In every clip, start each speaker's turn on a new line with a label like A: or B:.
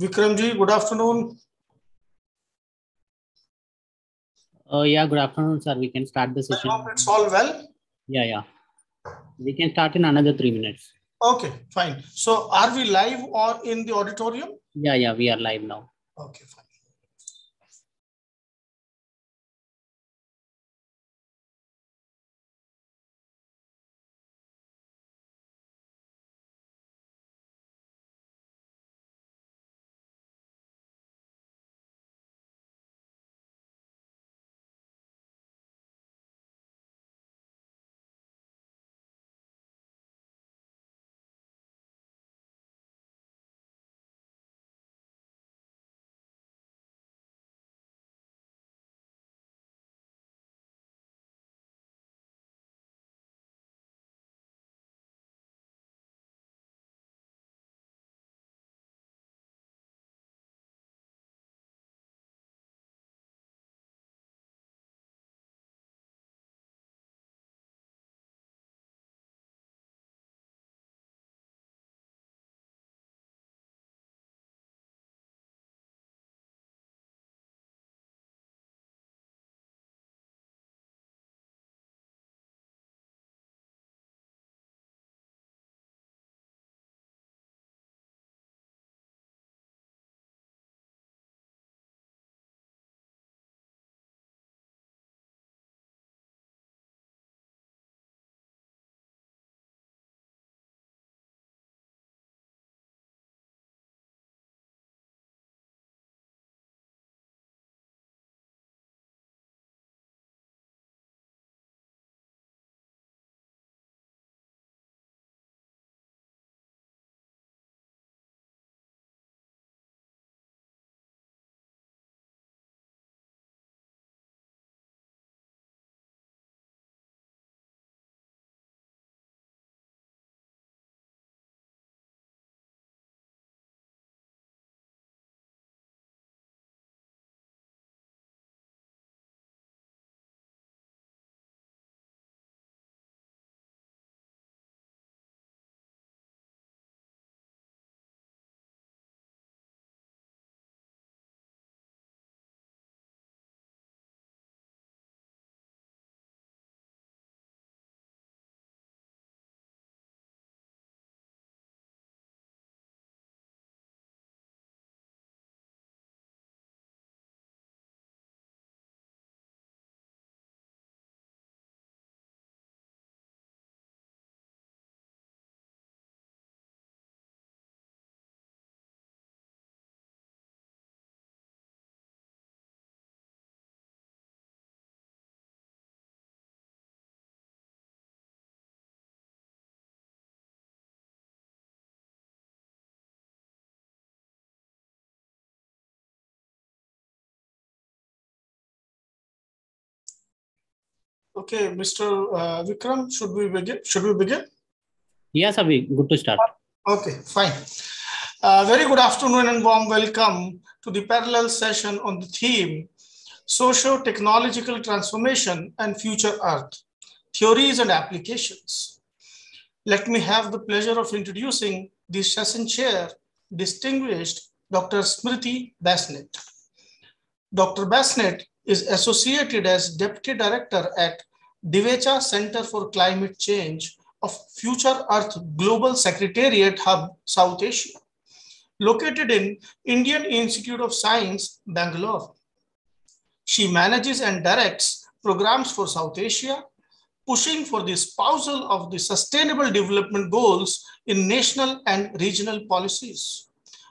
A: Vikramji, good afternoon.
B: Uh, yeah, good afternoon, sir. We can start the
A: I
B: session.
A: hope it's all well.
B: Yeah, yeah. We can start in another three minutes.
A: Okay, fine. So are we live or in the auditorium?
B: Yeah, yeah, we are live now.
A: Okay, fine. Okay, Mr. uh, Vikram, should we begin? Should we begin?
B: Yes, Avi, good to start.
A: Okay, fine. Uh, very good afternoon and warm welcome to the parallel session on the theme Socio-Technological Transformation and Future Earth, Theories and Applications. Let me have the pleasure of introducing the session chair, distinguished Dr. Smriti Basnett. Dr. Basnett is associated as Deputy Director at Divecha Center for Climate Change of Future Earth Global Secretariat Hub, South Asia, located in Indian Institute of Science, Bangalore. She manages and directs programs for South Asia, pushing for the spousal of the Sustainable Development Goals in national and regional policies.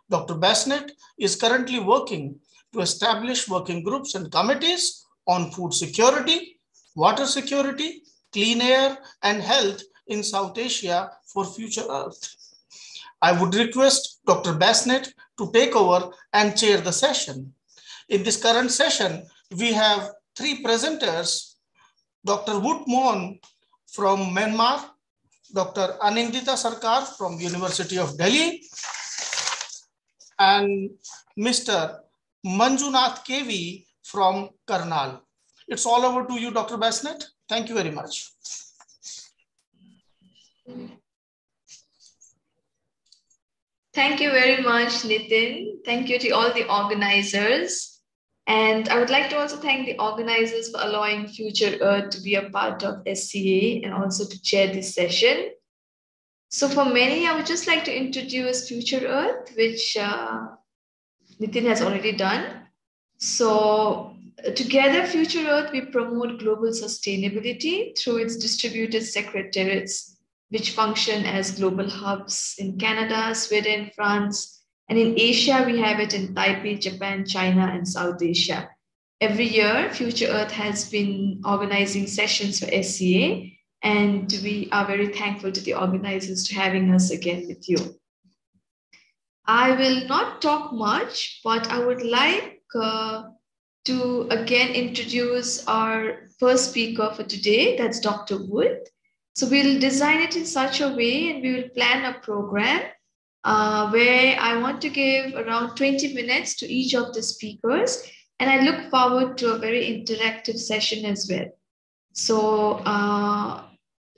A: Dr. Basnett is currently working to establish working groups and committees on food security, water security, clean air, and health in South Asia for future Earth. I would request Dr. Basnett to take over and chair the session. In this current session, we have three presenters, Dr. Mon from Myanmar, Dr. Anindita Sarkar from University of Delhi, and Mr. Manjunath KV from Karnal. It's all over to you, Dr. Basnett. Thank you very much.
C: Thank you very much, Nitin. Thank you to all the organizers. And I would like to also thank the organizers for allowing Future Earth to be a part of SCA and also to chair this session. So for many, I would just like to introduce Future Earth, which uh, Nitin has already done. So uh, together, Future Earth, we promote global sustainability through its distributed secretariats which function as global hubs in Canada, Sweden, France, and in Asia, we have it in Taipei, Japan, China, and South Asia. Every year, Future Earth has been organizing sessions for SCA, and we are very thankful to the organizers to having us again with you. I will not talk much, but I would like uh, to again introduce our first speaker for today. That's Dr. Wood. So we'll design it in such a way and we will plan a program uh, where I want to give around 20 minutes to each of the speakers. And I look forward to a very interactive session as well. So uh,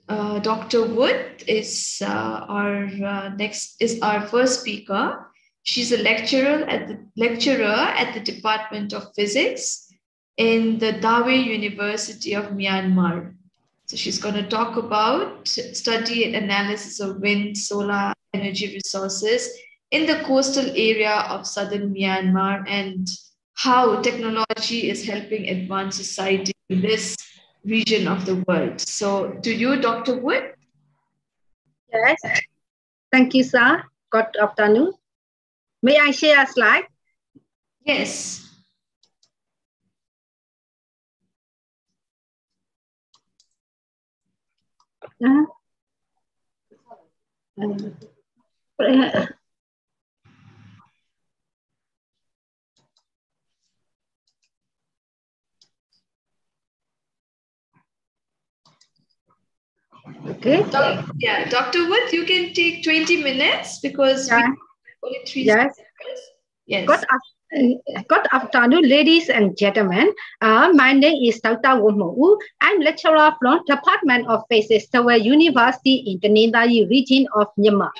C: uh, Dr. Wood is uh, our uh, next is our first speaker. She's a lecturer at the lecturer at the Department of Physics in the Dawei University of Myanmar. So she's going to talk about study and analysis of wind, solar energy resources in the coastal area of southern Myanmar and how technology is helping advance society this region of the world. So to you, Dr. Wood.
D: Yes. Thank you, sir. Good afternoon. May I share a slide?
C: Yes.
D: Uh, okay.
C: Doc, yeah, Dr. Wood, you can take 20 minutes because
D: yeah.
C: only three
D: yes.
C: Yes.
D: Good, good afternoon, ladies and gentlemen. Uh, my name is Dr. Womo I'm lecturer from Department of Physics, Dawei University in the Tanintharyi region of Myanmar.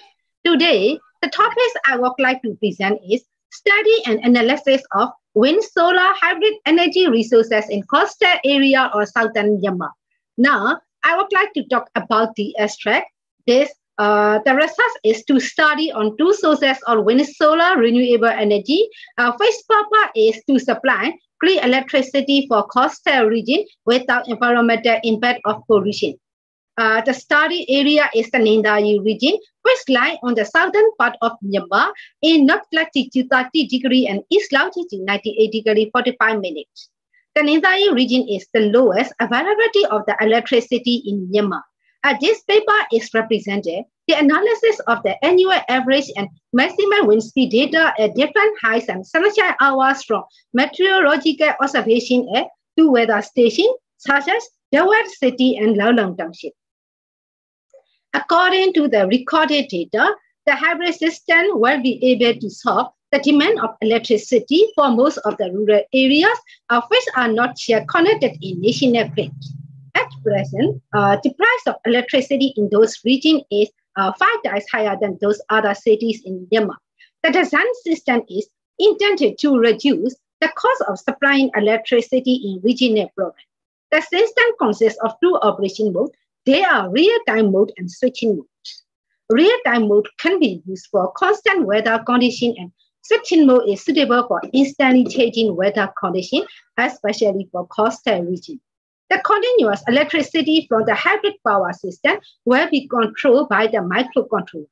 D: Today, the topics I would like to present is study and analysis of wind, solar, hybrid energy resources in coastal area or southern Myanmar. Now, I would like to talk about the abstract. This uh, the research is to study on two sources of wind, solar, renewable energy. Uh, first purpose is to supply clean electricity for coastal region without environmental impact of pollution. Uh, the study area is the Tanintharyi region, which lies on the southern part of Myanmar in north latitude 30 degree and east latitude 98 degree 45 minutes. The Tanintharyi region is the lowest availability of the electricity in Myanmar. Uh, this paper is represented the analysis of the annual average and maximum wind speed data at different heights and sunshine hours from meteorological observation at two weather stations such as Dawei City and Long Township. According to the recorded data, the hybrid system will be able to solve the demand of electricity for most of the rural areas, of which are not yet connected in national grid. At present, uh, the price of electricity in those regions is uh, five times higher than those other cities in Myanmar. The design system is intended to reduce the cost of supplying electricity in regional programs. The system consists of two operation modes. They are real-time mode and switching mode. Real-time mode can be used for constant weather condition and switching mode is suitable for instantly changing weather condition, especially for coastal regions. The continuous electricity from the hybrid power system will be controlled by the microcontroller.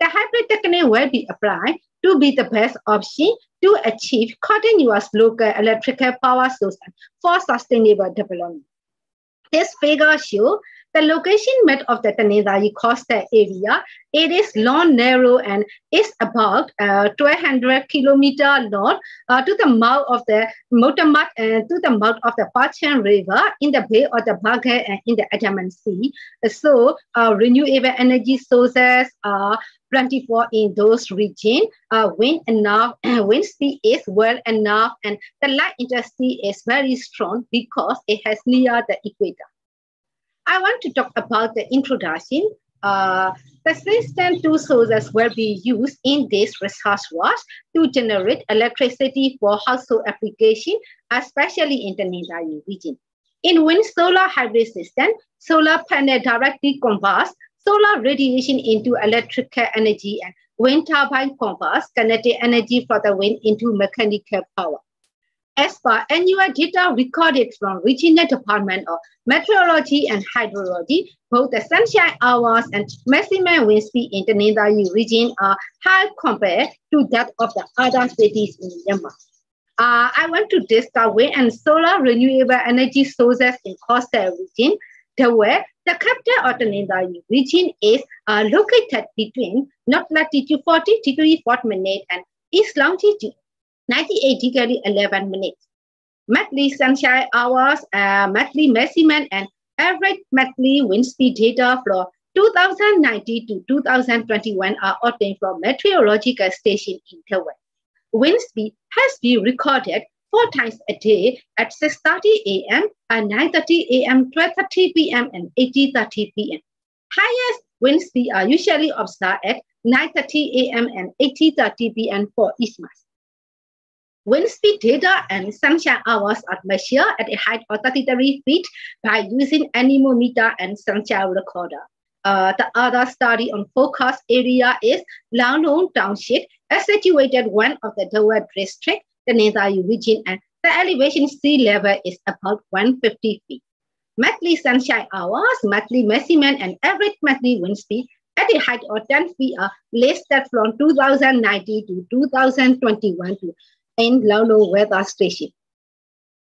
D: The hybrid technique will be applied to be the best option to achieve continuous local electrical power source for sustainable development. This figure shows the location map of the Tanintharyi coastal area, it is long, narrow, and is about uh, 1200 kilometer north uh, to the mouth of the Motamat and to the mouth of the Pakchan River in the Bay of the Baga and in the Andaman Sea. So uh, renewable energy sources are plentiful in those regions. Uh, wind enough, wind speed is well enough, and the light industry is very strong because it has near the equator. I want to talk about the introduction. Uh, The system two sources will be used in this reservoirs to generate electricity for household application, especially in the Tanintharyi region. In wind solar hybrid system, solar panel directly converts solar radiation into electrical energy and wind turbine converts kinetic energy from the wind into mechanical power. As per annual data recorded from Regional Department of Meteorology and Hydrology, both the sunshine hours and maximum wind speed in the Tanintharyi region are high compared to that of the other cities in Myanmar. Uh, I want to discuss wind and solar renewable energy sources in coastal region. Dawei the capital of the Tanintharyi region is uh, located between north latitude 40 degree 4 minute and east longitude 98 degree 11 minutes. Monthly sunshine hours, uh, monthly maximum and average monthly wind speed data for 2019 to 2021 are obtained from meteorological station in Dawei. Wind speed has been recorded four times a day at 6.30 a.m. and 9.30 a.m., 12.30 p.m. and 18.30 p.m. Highest wind speed are usually observed at 9.30 a.m. and 18.30 p.m. for Eastmas. Wind speed data and sunshine hours are measured at a height of 33 feet by using anemometer and sunshine recorder. Uh, the other study on focus area is Launglon Township, as situated one of the Dawei district, the Tanintharyi region, and the elevation sea level is about 150 feet. Monthly sunshine hours, monthly maximum, and average monthly wind speed at a height of 10 feet are listed from 2019 to 2021 to in Laulo weather station.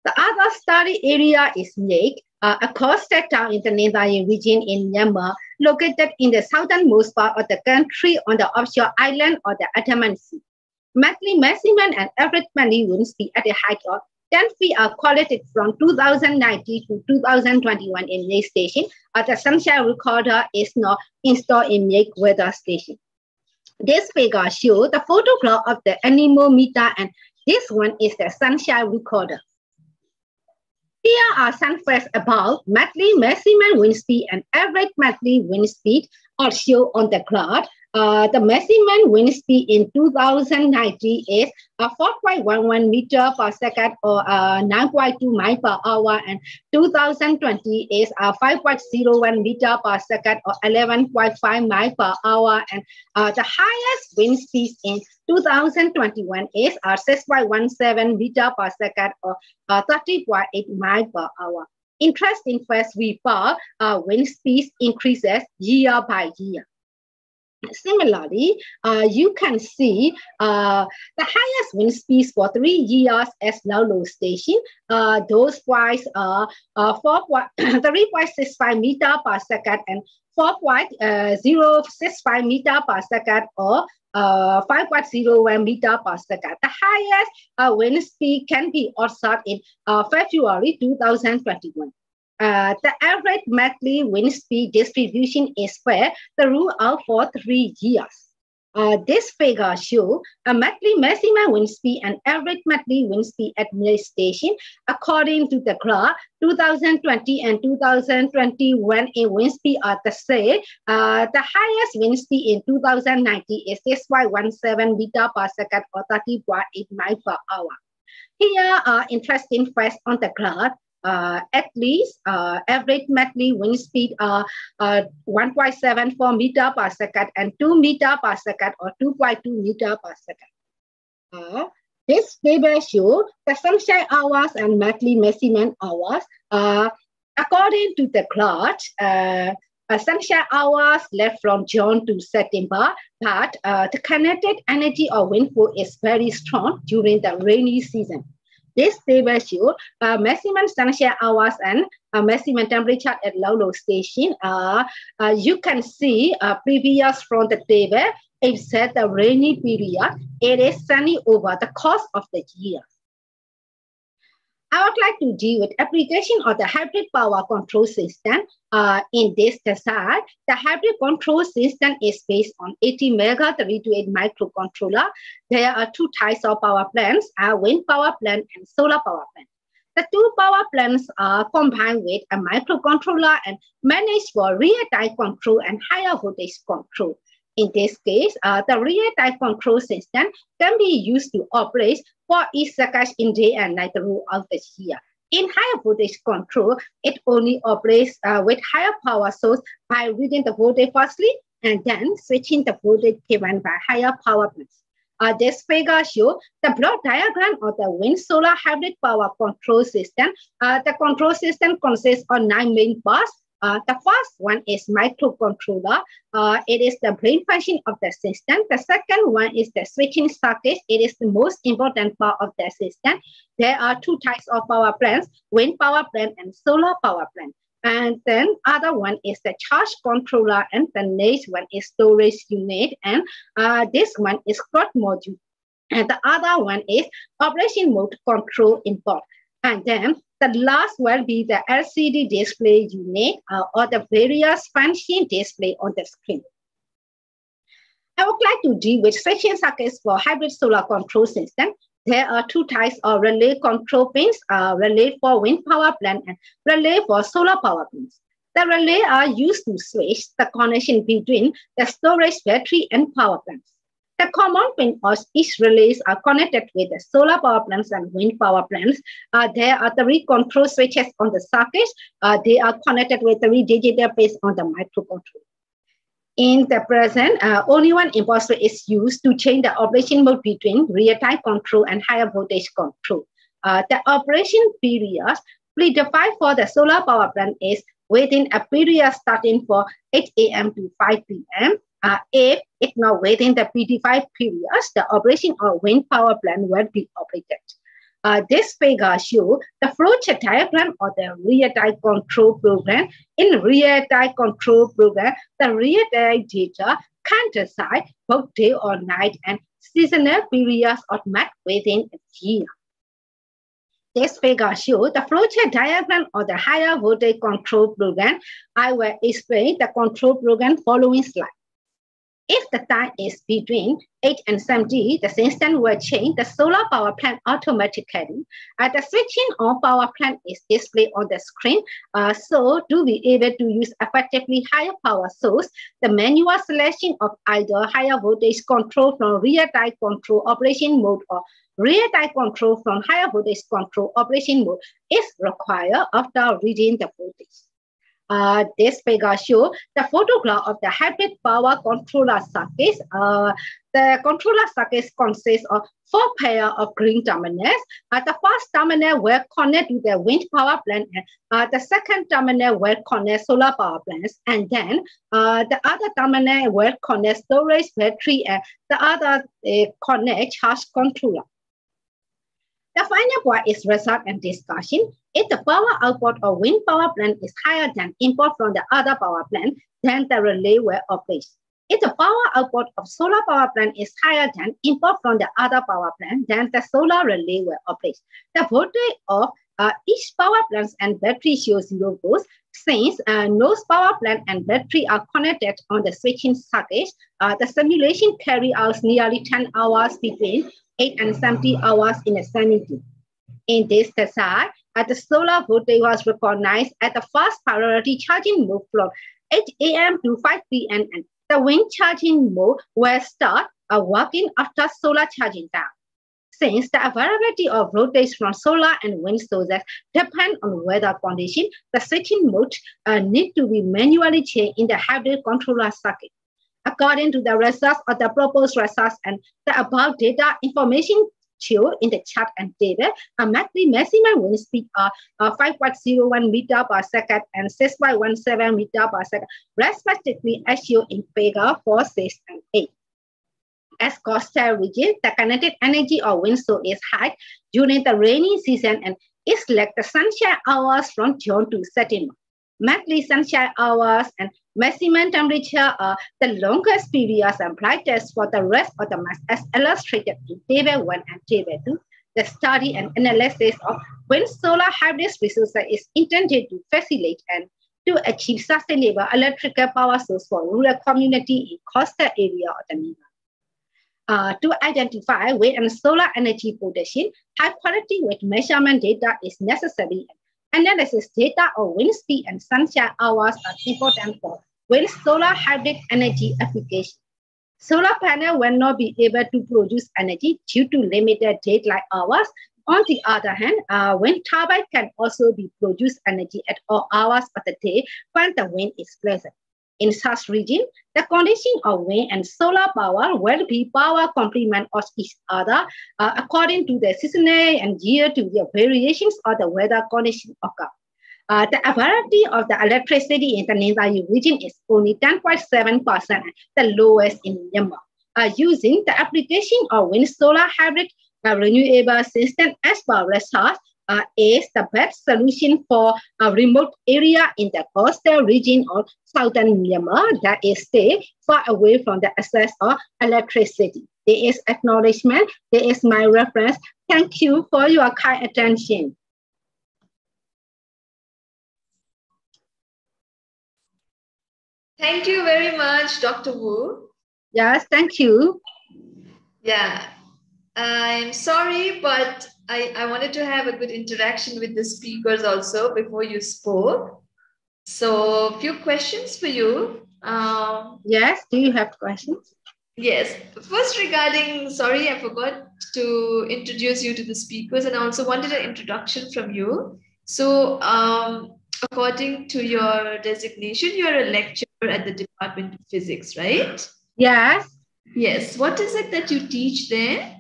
D: The other study area is Lake, uh, a coastal town in the Tanintharyi region in Myanmar, located in the southernmost part of the country on the offshore island of the Andaman Sea. Monthly maximum and average monthly speed at a height of 10 feet are collected from 2019 to 2021 in Lake Station. Uh, the sunshine recorder is now installed in Lake weather station. This figure shows the photograph of the anemometer and this one is the sunshine recorder. Here are some facts about monthly maximum wind speed and average monthly wind speed are shown on the graph uh, the maximum wind speed in 2019 is uh, 4.11 meter per second or uh, 9.2 mile per hour and 2020 is uh, 5.01 meter per second or 11.5 mile per hour and uh, the highest wind speed in 2021 is uh, 6.17 meter per second or uh, 30.8 mile per hour. Interesting first we found uh, wind speed increases year by year. Similarly, uh, you can see uh, the highest wind speeds for three years as Laulo station. Uh, those price are uh, 3.65 meter per second and 4.065 meter per second or uh, 5.01 meter per second. The highest uh, wind speed can be observed in uh, February 2021. Uh, the average monthly wind speed distribution is fair throughout for three years. Uh, this figure shows a monthly maximum wind speed and average monthly wind speed at Miller Station. According to the graph, 2020 and 2021 in wind speed are the same. Uh, the highest wind speed in 2019 is 6.17 meter per second or 30.8 miles per hour. Here are interesting facts on the graph uh, at least uh, average monthly wind speed uh, uh, 1.74 meter per second and 2 meter per second or 2.2 meter per second. Uh, this table shows the sunshine hours and monthly maximum hours. Uh, according to the graph, uh, uh, sunshine hours left from June to September, but uh, the kinetic energy of wind is very strong during the rainy season. This table shows uh, maximum sunshine hours and uh, maximum temperature at Laulo station. Uh, uh, you can see uh, previous from the table, said the rainy period, it is sunny over the course of the year. I would like to deal with application of the hybrid power control system. Uh, in this design, the hybrid control system is based on ATmega328 microcontroller. There are two types of power plants, a wind power plant and solar power plant. The two power plants are combined with a microcontroller and managed for real-time control and higher voltage control. In this case, uh, the real-time control system can be used to operate for each circuit in day and night throughout the year. In higher voltage control, it only operates uh, with higher power source by reading the voltage firstly and then switching the voltage given by higher power plants. Uh, this figure shows the block diagram of the wind solar hybrid power control system. Uh, the control system consists of nine main parts. Uh, the first one is microcontroller. Uh, it is the brain function of the system. The second one is the switching circuit. It is the most important part of the system. There are two types of power plants, wind power plant and solar power plant. And then other one is the charge controller and the next one is storage unit. And uh, this one is clock module. And the other one is operation mode control input. And then the last will be the LCD display unit uh, or the various function display on the screen. I would like to deal with switching circuits for hybrid solar control system there are two types of relay control pins, uh, relay for wind power plant and relay for solar power plants. The relay are used to switch the connection between the storage battery and power plants. The common pin of each relays are connected with the solar power plants and wind power plants. Uh, there are three control switches on the circuit. Uh, they are connected with three digital pins on the microcontroller. In the present, uh, only one impulse is used to change the operation mode between real-time control and higher voltage control. Uh, the operation period predefined for the solar power plant is within a period starting for 8 a.m. to 5 p.m. Uh, if it's not within the predefined periods, the operation of wind power plant will be operated. Uh, this figure shows the flowchart diagram of the real-time control program. In real-time control program, the real-time data can decide both day or night and seasonal periods of month within a year. This figure shows the flowchart diagram of the higher voltage control program. I will explain the control program following slide. If the time is between 8 and 70, the system will change the solar power plant automatically. Uh, the switching on power plant is displayed on the screen. Uh, so to be able to use effectively higher power source, the manual selection of either higher voltage control from real-time control operation mode or real-time control from higher voltage control operation mode is required after reading the voltage. Uh, this figure shows the photograph of the hybrid power controller circuit. Uh, the controller circuit consists of four pair of green terminals. Uh, the first terminal will connect to the wind power plant. Uh, the second terminal will connect solar power plants. And then uh, the other terminal will connect storage battery and the other uh, connect charge controller. The final part is result and discussion. If the power output of wind power plant is higher than input from the other power plant, then the relay will operate. If the power output of solar power plant is higher than input from the other power plant, then the solar relay will operate. The voltage of uh, each power plant and battery shows zero volts. Since uh, no power plant and battery are connected on the switching circuit, uh, the simulation carry out nearly 10 hours between 8 and 70 hours in a sanity. In this design, the solar voltage was recognized at the first priority charging mode from 8 a.m. to 5 p.m. the wind charging mode will start uh, working after solar charging time. Since the availability of voltage from solar and wind sources depend on weather condition, the switching mode uh, need to be manually changed in the hybrid controller circuit. According to the results of the proposed results and the above data information shown in the chart and table, a monthly maximum wind speed of uh, 5.01 meter per second and 6.17 meter per second, respectively as shown in figure 4, 6, and 8. As coastal region, the kinetic energy of wind source is high during the rainy season and is like the sunshine hours from June to September. Monthly sunshine hours and maximum temperature are the longest periods and brightest for the rest of the month as illustrated in table 1 and table 2. The study and analysis of wind solar hybrid resources is intended to facilitate and to achieve sustainable electrical power source for rural community in coastal area of the neighbor. uh, to identify wind and solar energy production, high quality with measurement data is necessary. Analysis data of wind speed and sunshine hours are important for wind solar hybrid energy application. Solar panel will not be able to produce energy due to limited daylight hours. On the other hand, uh, wind turbine can also be produce energy at all hours of the day when the wind is pleasant. In such region, the condition of wind and solar power will be power complement of each other uh, according to the seasonal and year-to-year variations of the weather condition occur. Uh, the availability of the electricity in the Tanintharyi region is only 10.7%, the lowest in Myanmar. Uh, using the application of wind solar hybrid uh, renewable system as well as uh, is the best solution for a remote area in the coastal region of southern Myanmar that is stay far away from the access of electricity. There is acknowledgement. There is my reference. Thank you for your kind attention.
C: Thank you very much, Dr. Wu.
D: Yes, thank you.
C: Yeah, I'm sorry, but I, I wanted to have a good interaction with the speakers also before you spoke. So, a few questions for you. Um,
D: yes, do you have questions?
C: Yes. First, regarding, sorry, I forgot to introduce you to the speakers, and I also wanted an introduction from you. So, um, according to your designation, you're a lecturer at the Department of Physics, right?
D: Yes.
C: Yes. What is it that you teach there?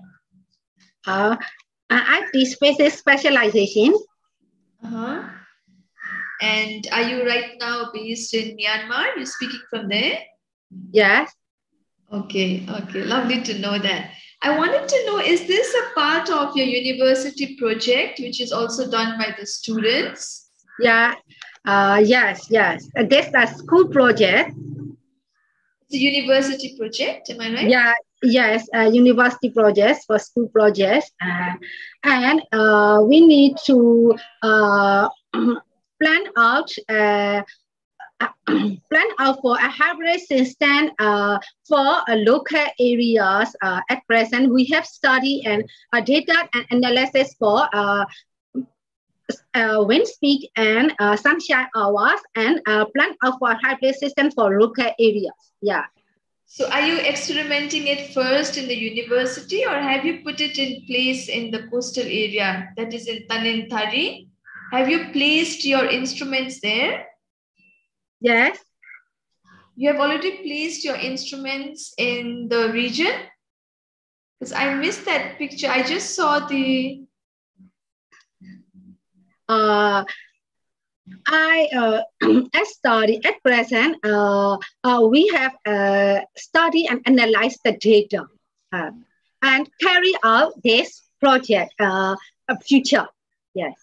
D: Uh, I teach physics specialization.
C: Uh-huh. And are you right now based in Myanmar? You're speaking from there?
D: Yes.
C: Okay, okay. Lovely to know that. I wanted to know is this a part of your university project, which is also done by the students?
D: Yeah. Uh, yes, yes. Uh, this is a school project.
C: It's a university project, am I right?
D: Yeah, yes, uh, university projects for school projects. Uh, and uh, we need to uh, plan out plan out for a hybrid system for local areas. At present, we have study and data and analysis for uh, wind speed and sunshine hours and plan out for hybrid system for local areas. Yeah.
C: So are you experimenting it first in the university or have you put it in place in the coastal area that is in Tanintharyi? Have you placed your instruments there?
D: Yes.
C: You have already placed your instruments in the region? Because I missed that picture. I just saw the
D: uh, I uh, study at present uh, uh, we have uh, study and analyze the data uh, and carry out this project uh, a future. Yes.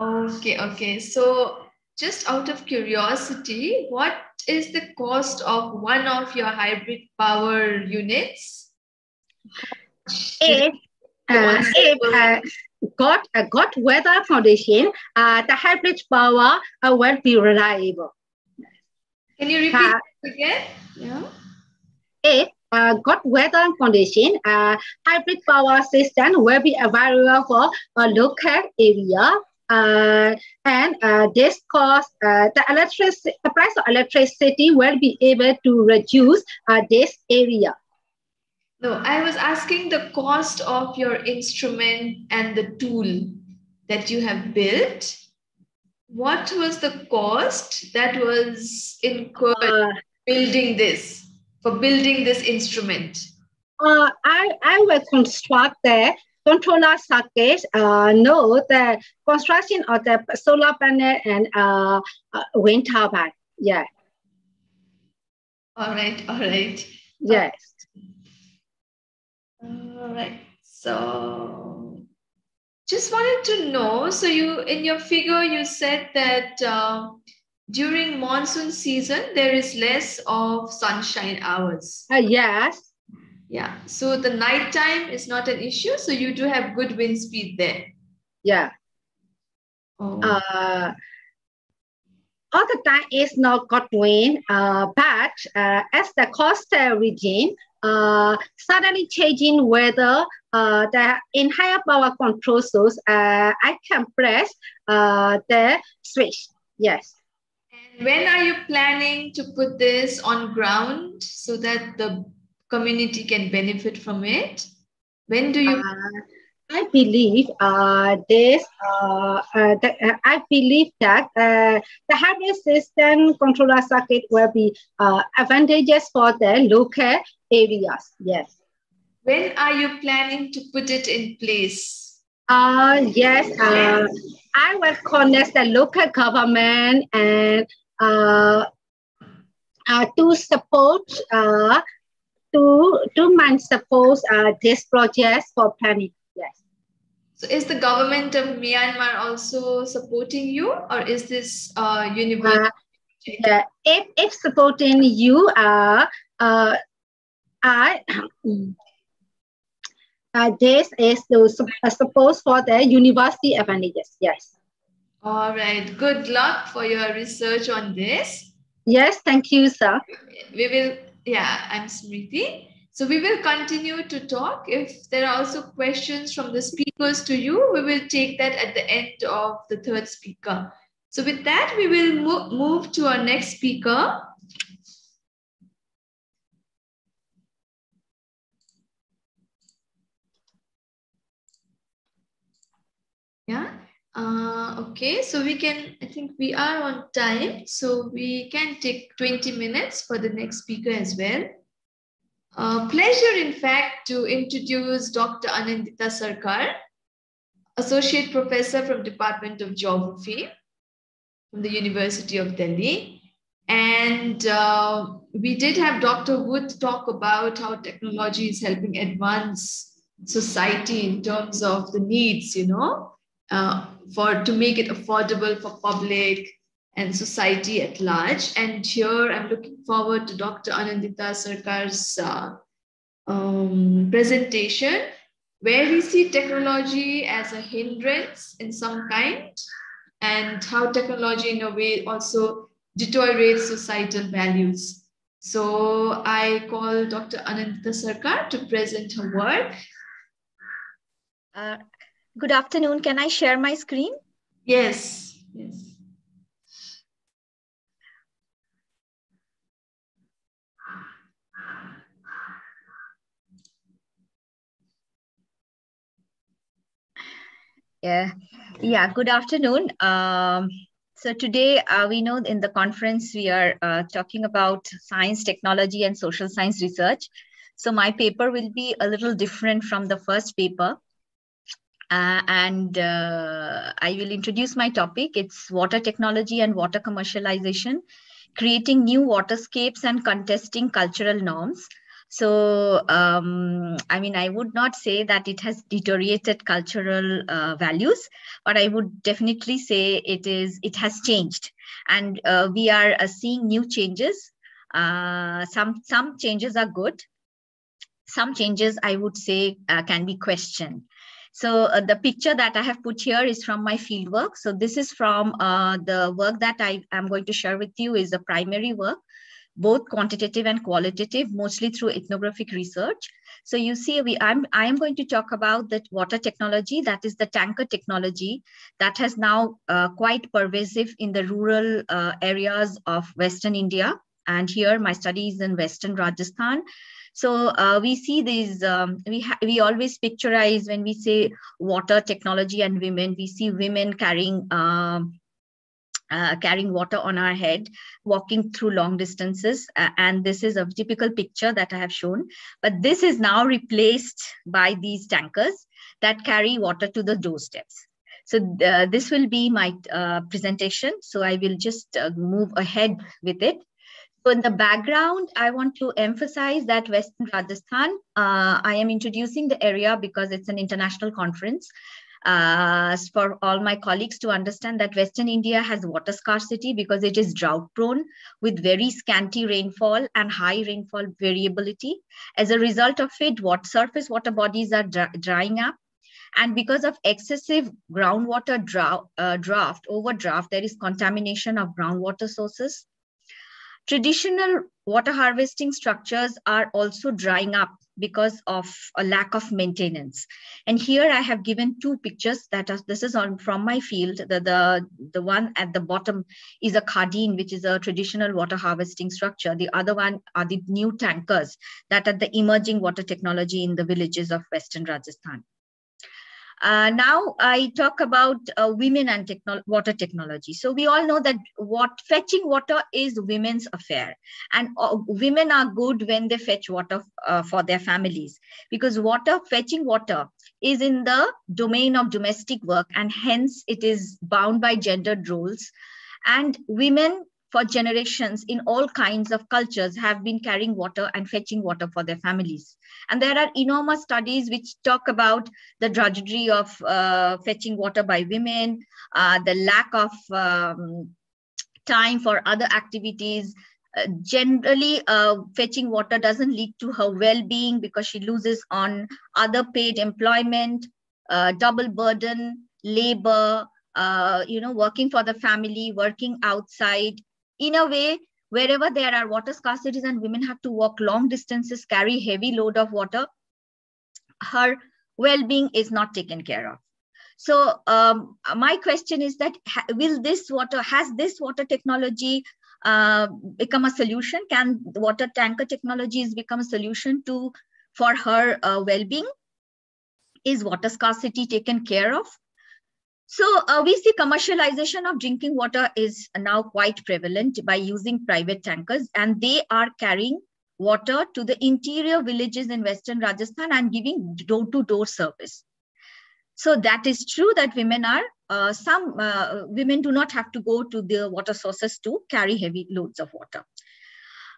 C: Okay okay. So just out of curiosity what is the cost of one of your hybrid power units?
D: Uh, if uh, got a good weather condition, uh, the hybrid power uh, will be reliable.
C: Can you repeat again? Yeah.
D: If uh, good weather condition, uh, hybrid power system will be available for a local area. Uh, and uh, this cost, uh, the electric, the price of electricity will be able to reduce uh, this area.
C: No, I was asking the cost of your instrument and the tool that you have built. What was the cost that was incurred
D: Uh,
C: building this, for building this instrument?
D: Uh, I, I will construct the controller circuit, uh, know the construction of the solar panel and uh, uh, wind turbine. Yeah,
C: All right, all right,
D: yes.
C: All right. So, just wanted to know. So, you in your figure, you said that um, during monsoon season there is less of sunshine hours.
D: Uh, yes,
C: Yeah. So the nighttime is not an issue. So you do have good wind speed there.
D: yeah.
C: Oh.
D: Uh, all the time is not good wind, uh, but uh, as the coastal region, uh, suddenly changing weather, uh, the, in higher power control source, uh, I can press uh, the switch. Yes.
C: And when are you planning to put this on ground so that the community can benefit from it? When do you?
D: Uh, I believe uh, this. Uh, uh, the, uh, I believe that uh, the hybrid system controller circuit will be uh, advantageous for the local areas. Yes.
C: When are you planning to put it in place?
D: Uh, yes. Uh, I will connect the local government and uh, uh, to support uh, to to man support uh, this project for planning.
C: So is the government of Myanmar also supporting you or is this uh, universal?
D: Uh, yeah, if, if supporting you, uh, uh, I, uh, this is the uh, suppose for the university advantages. Yes.
C: All right. Good luck for your research on this.
D: Yes, thank you, sir.
C: We will, yeah, I'm Smriti. So we will continue to talk. If there are also questions from the speakers to you, we will take that at the end of the third speaker. So with that, we will mo move to our next speaker. Yeah. Uh, okay, so we can, I think we are on time. So we can take 20 minutes for the next speaker as well. Uh, pleasure, in fact, to introduce Dr. Anindita Sarkar, Associate Professor from Department of Geography from the University of Delhi. And uh, we did have Dr. Wood talk about how technology is helping advance society in terms of the needs, you know, uh, for to make it affordable for public and society at large. And here I'm looking forward to Dr. Anindita Sarkar's uh, um, presentation, where we see technology as a hindrance in some kind, and how technology in a way also deteriorates societal values. So I call Dr. Anindita Sarkar to present her work.
E: Uh, good afternoon. Can I share my screen?
C: Yes, yes.
E: Yeah, yeah. Good afternoon. Um, so today uh, we know in the conference we are uh, talking about science, technology, and social science research. So my paper will be a little different from the first paper. Uh, and uh, I will introduce my topic. It's water technology and water commercialization, creating new waterscapes and contesting cultural norms. So, um, I mean, I would not say that it has deteriorated cultural uh, values, but I would definitely say it is. It has changed, and uh, we are uh, seeing new changes. Uh, some some changes are good. Some changes, I would say, uh, can be questioned. So uh, the picture that I have put here is from my fieldwork. So this is from the work that I am going to share with you is a primary work both quantitative and qualitative, mostly through ethnographic research. So you see, we I'm I am going to talk about that water technology, that is the tanker technology that has now uh, quite pervasive in the rural uh, areas of Western India. And here my studies in Western Rajasthan. So uh, we see these, um, we, we always picturize when we say water technology and women, we see women carrying um, uh, carrying water on our head, walking through long distances. Uh, and this is a typical picture that I have shown. But this is now replaced by these tankers that carry water to the doorsteps. So uh, this will be my uh, presentation. So I will just uh, move ahead with it. So in the background, I want to emphasize that Western Rajasthan, uh, I am introducing the area because it's an international conference uh, for all my colleagues to understand that Western India has water scarcity because it is drought prone with very scanty rainfall and high rainfall variability. As a result of it, what surface water bodies are dry, drying up. And because of excessive groundwater drought, uh, draft, overdraft, there is contamination of groundwater sources. traditional water harvesting structures are also drying up because of a lack of maintenance. And here I have given two pictures that are, this is on from my field. The, the, the one at the bottom is a Khadeen, which is a traditional water harvesting structure. The other one are the new tankers that are the emerging water technology in the villages of Western Rajasthan. Uh, now I talk about uh, women and water technology. So we all know that what fetching water is women's affair, and uh, women are good when they fetch water uh, for their families because water fetching water is in the domain of domestic work, and hence it is bound by gendered roles. And women for generations in all kinds of cultures have been carrying water and fetching water for their families. And there are enormous studies which talk about the drudgery of uh, fetching water by women, uh, the lack of um, time for other activities. Uh, generally, uh, fetching water doesn't lead to her well-being because she loses on other paid employment, uh, double burden, labor, uh, you know, working for the family, working outside, in a way, wherever there are water scarcities and women have to walk long distances, carry heavy load of water, her well-being is not taken care of. So um, my question is that will this water, has this water technology uh, become a solution? Can water tanker technologies become a solution to for her uh, well-being? Is water scarcity taken care of? So uh, we see commercialization of drinking water is now quite prevalent by using private tankers and they are carrying water to the interior villages in Western Rajasthan and giving door-to-door service. So that is true that women are, uh, some uh, women do not have to go to the water sources to carry heavy loads of water.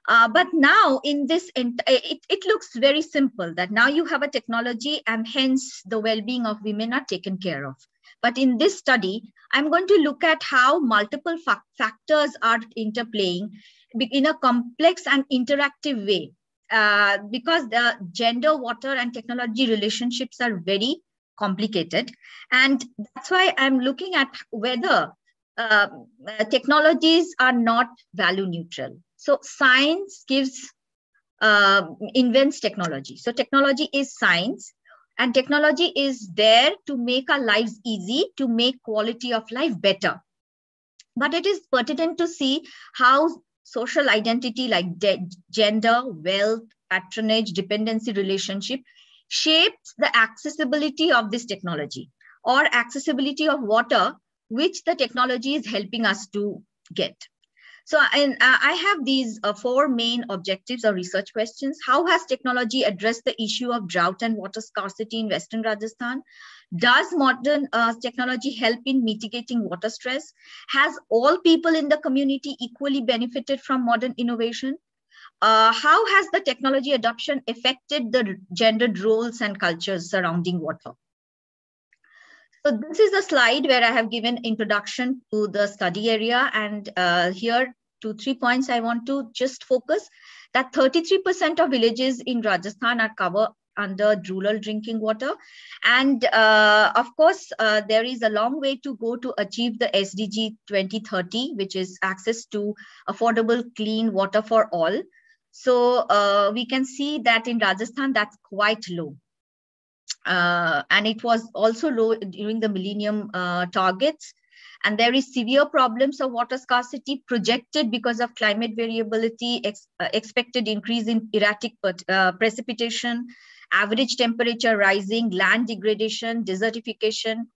E: Uh, but now in this, it, it looks very simple that now you have a technology and hence the well-being of women are taken care of. But in this study, I'm going to look at how multiple fa factors are interplaying in a complex and interactive way. Uh, because the gender, water, and technology relationships are very complicated. And that's why I'm looking at whether uh, technologies are not value neutral. So science gives, uh, invents technology. So technology is science and technology is there to make our lives easy, to make quality of life better. But it is pertinent to see how social identity like gender, wealth, patronage, dependency relationship shapes the accessibility of this technology or accessibility of water, which the technology is helping us to get. So and, uh, I have these uh, four main objectives or research questions. How has technology addressed the issue of drought and water scarcity in Western Rajasthan? Does modern uh, technology help in mitigating water stress? Has all people in the community equally benefited from modern innovation? Uh, how has the technology adoption affected the gendered roles and cultures surrounding water? So this is a slide where I have given introduction to the study area. And uh, here, two, three points I want to just focus that 33% of villages in Rajasthan are covered under rural drinking water. And uh, of course, uh, there is a long way to go to achieve the SDG 2030, which is access to affordable clean water for all. So uh, we can see that in Rajasthan, that's quite low uh, and it was also low during the millennium uh, targets. And there is severe problems of water scarcity projected because of climate variability ex uh, expected increase in erratic uh, precipitation average temperature rising land degradation desertification.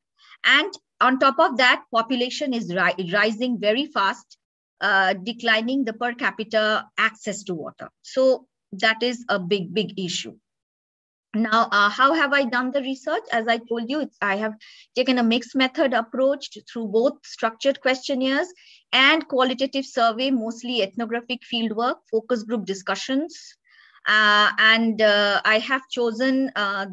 E: And on top of that population is ri rising very fast uh, declining the per capita access to water. So that is a big big issue now, uh, how have I done the research? As I told you, I have taken a mixed method approach to, through both structured questionnaires and qualitative survey, mostly ethnographic fieldwork, focus group discussions. Uh, and uh, I have chosen uh,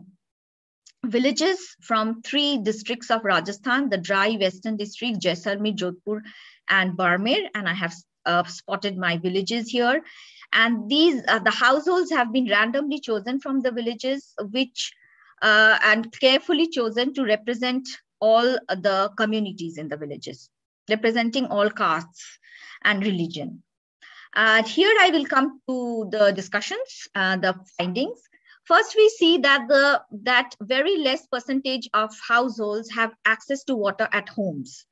E: villages from three districts of Rajasthan, the dry western district, Jaisalmer, Jodhpur, and Barmer. And I have uh, spotted my villages here. And these, uh, the households have been randomly chosen from the villages, which uh, and carefully chosen to represent all the communities in the villages, representing all castes and religion. Uh, here I will come to the discussions, uh, the findings. First, we see that the that very less percentage of households have access to water at homes.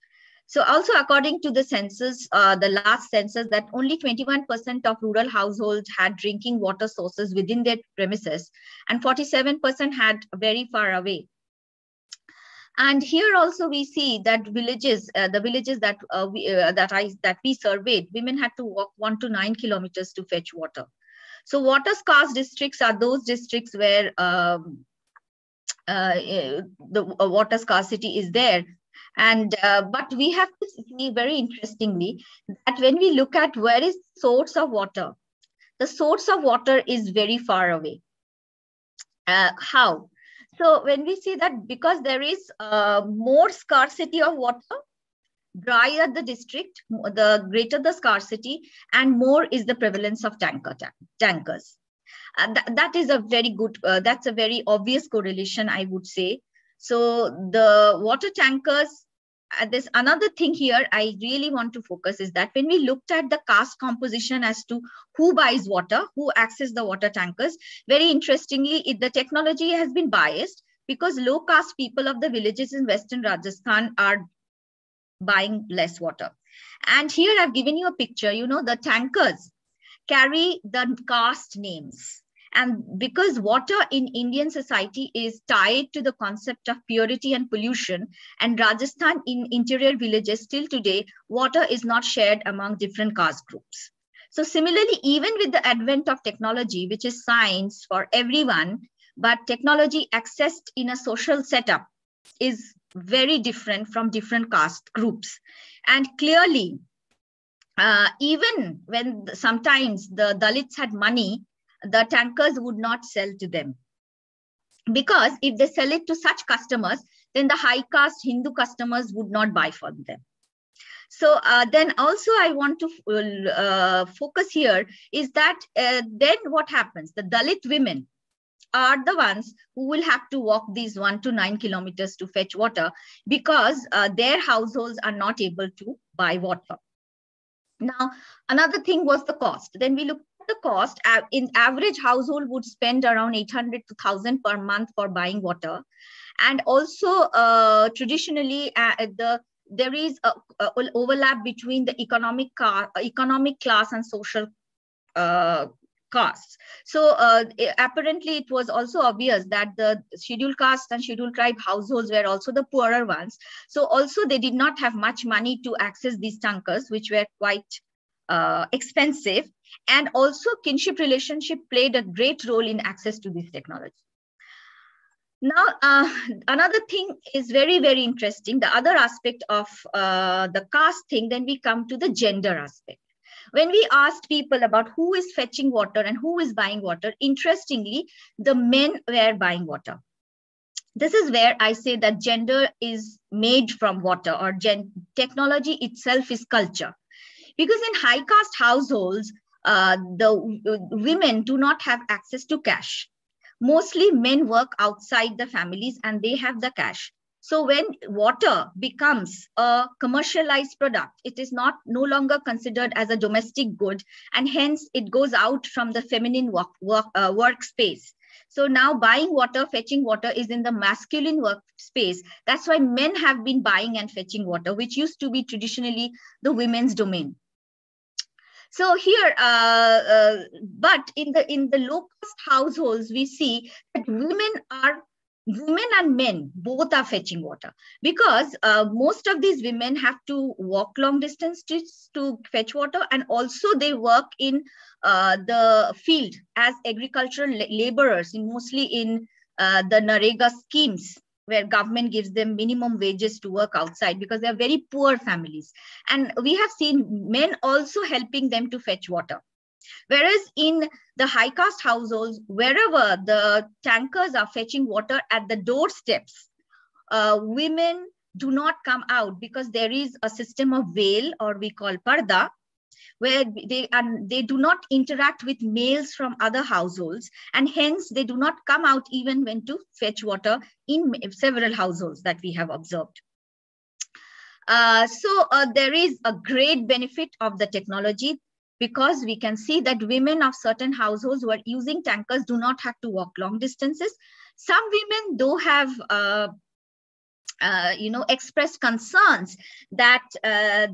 E: So also according to the census, uh, the last census that only 21% of rural households had drinking water sources within their premises and 47% had very far away. And here also we see that villages, uh, the villages that uh, we, uh, that I that we surveyed, women had to walk one to nine kilometers to fetch water. So water scarce districts are those districts where um, uh, eh, the uh, water scarcity is there. And uh, but we have to see very interestingly that when we look at where is source of water, the source of water is very far away. Uh, how? So when we see that because there is uh, more scarcity of water, drier the district, the greater the scarcity, and more is the prevalence of tanker tankers. Uh, th that is a very good, uh, that's a very obvious correlation, I would say. So the water tankers, uh, there's another thing here I really want to focus is that when we looked at the caste composition as to who buys water, who access the water tankers, very interestingly, it, the technology has been biased because low caste people of the villages in Western Rajasthan are buying less water. And here I've given you a picture, you know, the tankers carry the caste names. And because water in Indian society is tied to the concept of purity and pollution, and Rajasthan in interior villages still today, water is not shared among different caste groups. So similarly, even with the advent of technology, which is science for everyone, but technology accessed in a social setup is very different from different caste groups. And clearly, uh, even when sometimes the Dalits had money, the tankers would not sell to them. Because if they sell it to such customers, then the high caste Hindu customers would not buy from them. So uh, then also I want to uh, focus here is that uh, then what happens? The Dalit women, are the ones who will have to walk these one to nine kilometers to fetch water because uh, their households are not able to buy water. Now, another thing was the cost. Then we looked at the cost. In average, household would spend around 800 to 1000 per month for buying water. And also, uh, traditionally, uh, the there is a, a, overlap between the economic car, economic class and social uh, castes. So uh, apparently it was also obvious that the scheduled caste and scheduled tribe households were also the poorer ones. So also they did not have much money to access these tankers, which were quite uh, expensive. And also kinship relationship played a great role in access to this technology. Now, uh, another thing is very, very interesting. The other aspect of uh, the caste thing, then we come to the gender aspect. When we asked people about who is fetching water and who is buying water, interestingly, the men were buying water. This is where I say that gender is made from water or technology itself is culture. Because in high caste households, uh, the uh, women do not have access to cash. Mostly men work outside the families and they have the cash. So when water becomes a commercialized product, it is not no longer considered as a domestic good, and hence it goes out from the feminine work, work uh, workspace. So now buying water, fetching water is in the masculine workspace. That's why men have been buying and fetching water, which used to be traditionally the women's domain. So here, uh, uh, but in the in the low cost households, we see that women are women and men both are fetching water. Because uh, most of these women have to walk long distance to, to fetch water and also they work in uh, the field as agricultural laborers mostly in uh, the NREGA schemes where government gives them minimum wages to work outside because they are very poor families. And we have seen men also helping them to fetch water. Whereas in the high caste households, wherever the tankers are fetching water at the doorsteps, uh, women do not come out because there is a system of veil or we call parda, where they are, they do not interact with males from other households and hence they do not come out even when to fetch water in several households that we have observed. Uh, so uh, there is a great benefit of the technology because we can see that women of certain households who are using tankers do not have to walk long distances. Some women do have, uh, uh, you know, expressed concerns that uh,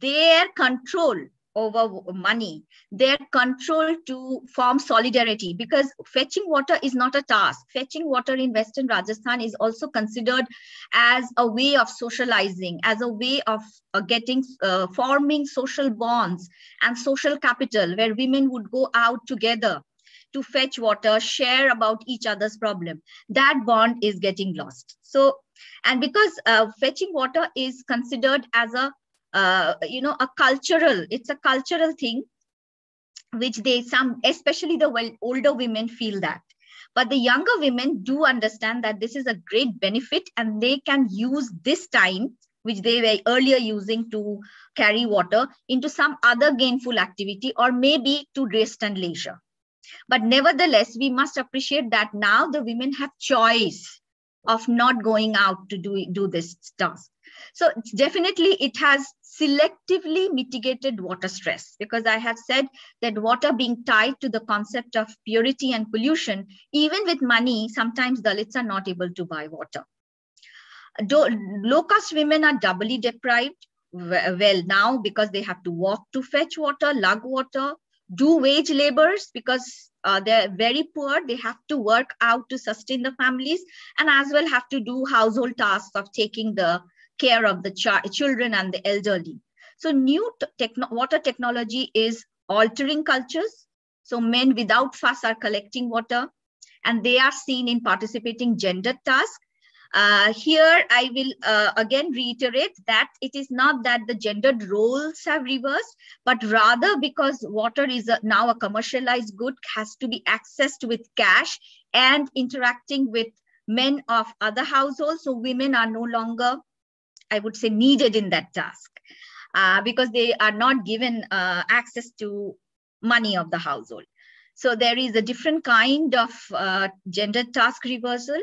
E: their control over money, their control to form solidarity because fetching water is not a task. Fetching water in Western Rajasthan is also considered as a way of socializing, as a way of uh, getting, uh, forming social bonds and social capital where women would go out together to fetch water, share about each other's problem. That bond is getting lost. So, and because uh, fetching water is considered as a uh, you know a cultural it's a cultural thing which they some especially the well, older women feel that. But the younger women do understand that this is a great benefit and they can use this time which they were earlier using to carry water into some other gainful activity or maybe to rest and leisure. But nevertheless we must appreciate that now the women have choice of not going out to do, do this task. So definitely it has selectively mitigated water stress because I have said that water being tied to the concept of purity and pollution, even with money, sometimes Dalits are not able to buy water. Low caste women are doubly deprived. Well, now because they have to walk to fetch water, lug water, do wage labors because uh, they're very poor. They have to work out to sustain the families and as well have to do household tasks of taking the care of the ch- children and the elderly. So new techno- water technology is altering cultures. So men without fuss are collecting water and they are seen in participating gender tasks. Uh, here, I will uh, again reiterate that it is not that the gendered roles have reversed, but rather because water is a, now a commercialized good, has to be accessed with cash and interacting with men of other households. So women are no longer I would say, needed in that task uh, because they are not given uh, access to money of the household. So there is a different kind of uh, gender task reversal.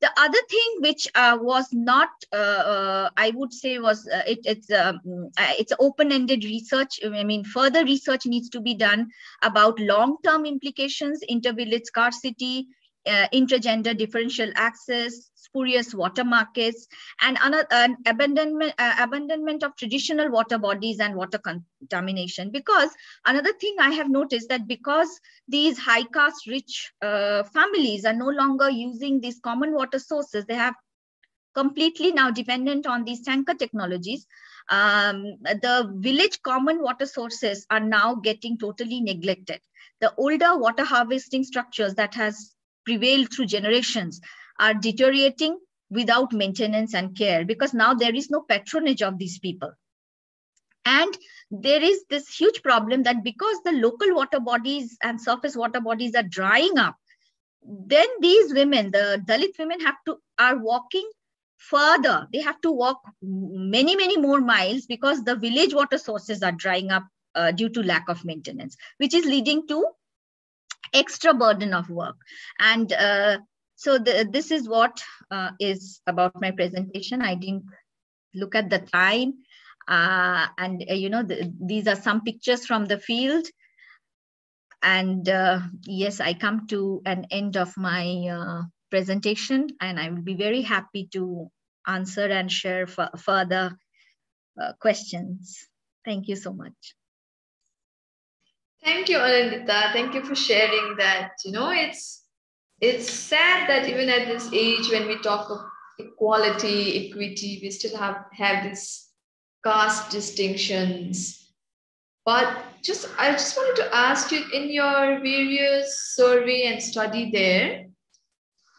E: The other thing which uh, was not, uh, uh, I would say, was it, it's um, it's open-ended research. I mean, further research needs to be done about long-term implications, inter-village scarcity, uh, intergender differential access, spurious water markets, and an, an abandonment, uh, abandonment of traditional water bodies and water contamination. Because another thing I have noticed that because these high caste rich uh, families are no longer using these common water sources, they have completely now dependent on these tanker technologies. Um, the village common water sources are now getting totally neglected. The older water harvesting structures that has prevailed through generations are deteriorating without maintenance and care because now there is no patronage of these people. And there is this huge problem that because the local water bodies and surface water bodies are drying up, then these women, the Dalit women have to, are walking further. They have to walk many, many more miles because the village water sources are drying up uh, due to lack of maintenance, which is leading to extra burden of work. And uh, so the, this is what uh, is about my presentation. I didn't look at the time. Uh, and, uh, you know, the, these are some pictures from the field. And uh, yes, I come to an end of my uh, presentation and I will be very happy to answer and share further questions. Thank you so much.
C: Thank you, Anindita. Thank you for sharing that. You know, it's it's sad that even at this age, when we talk of equality, equity, we still have, have these caste distinctions. But just I just wanted to ask you in your various survey and study there,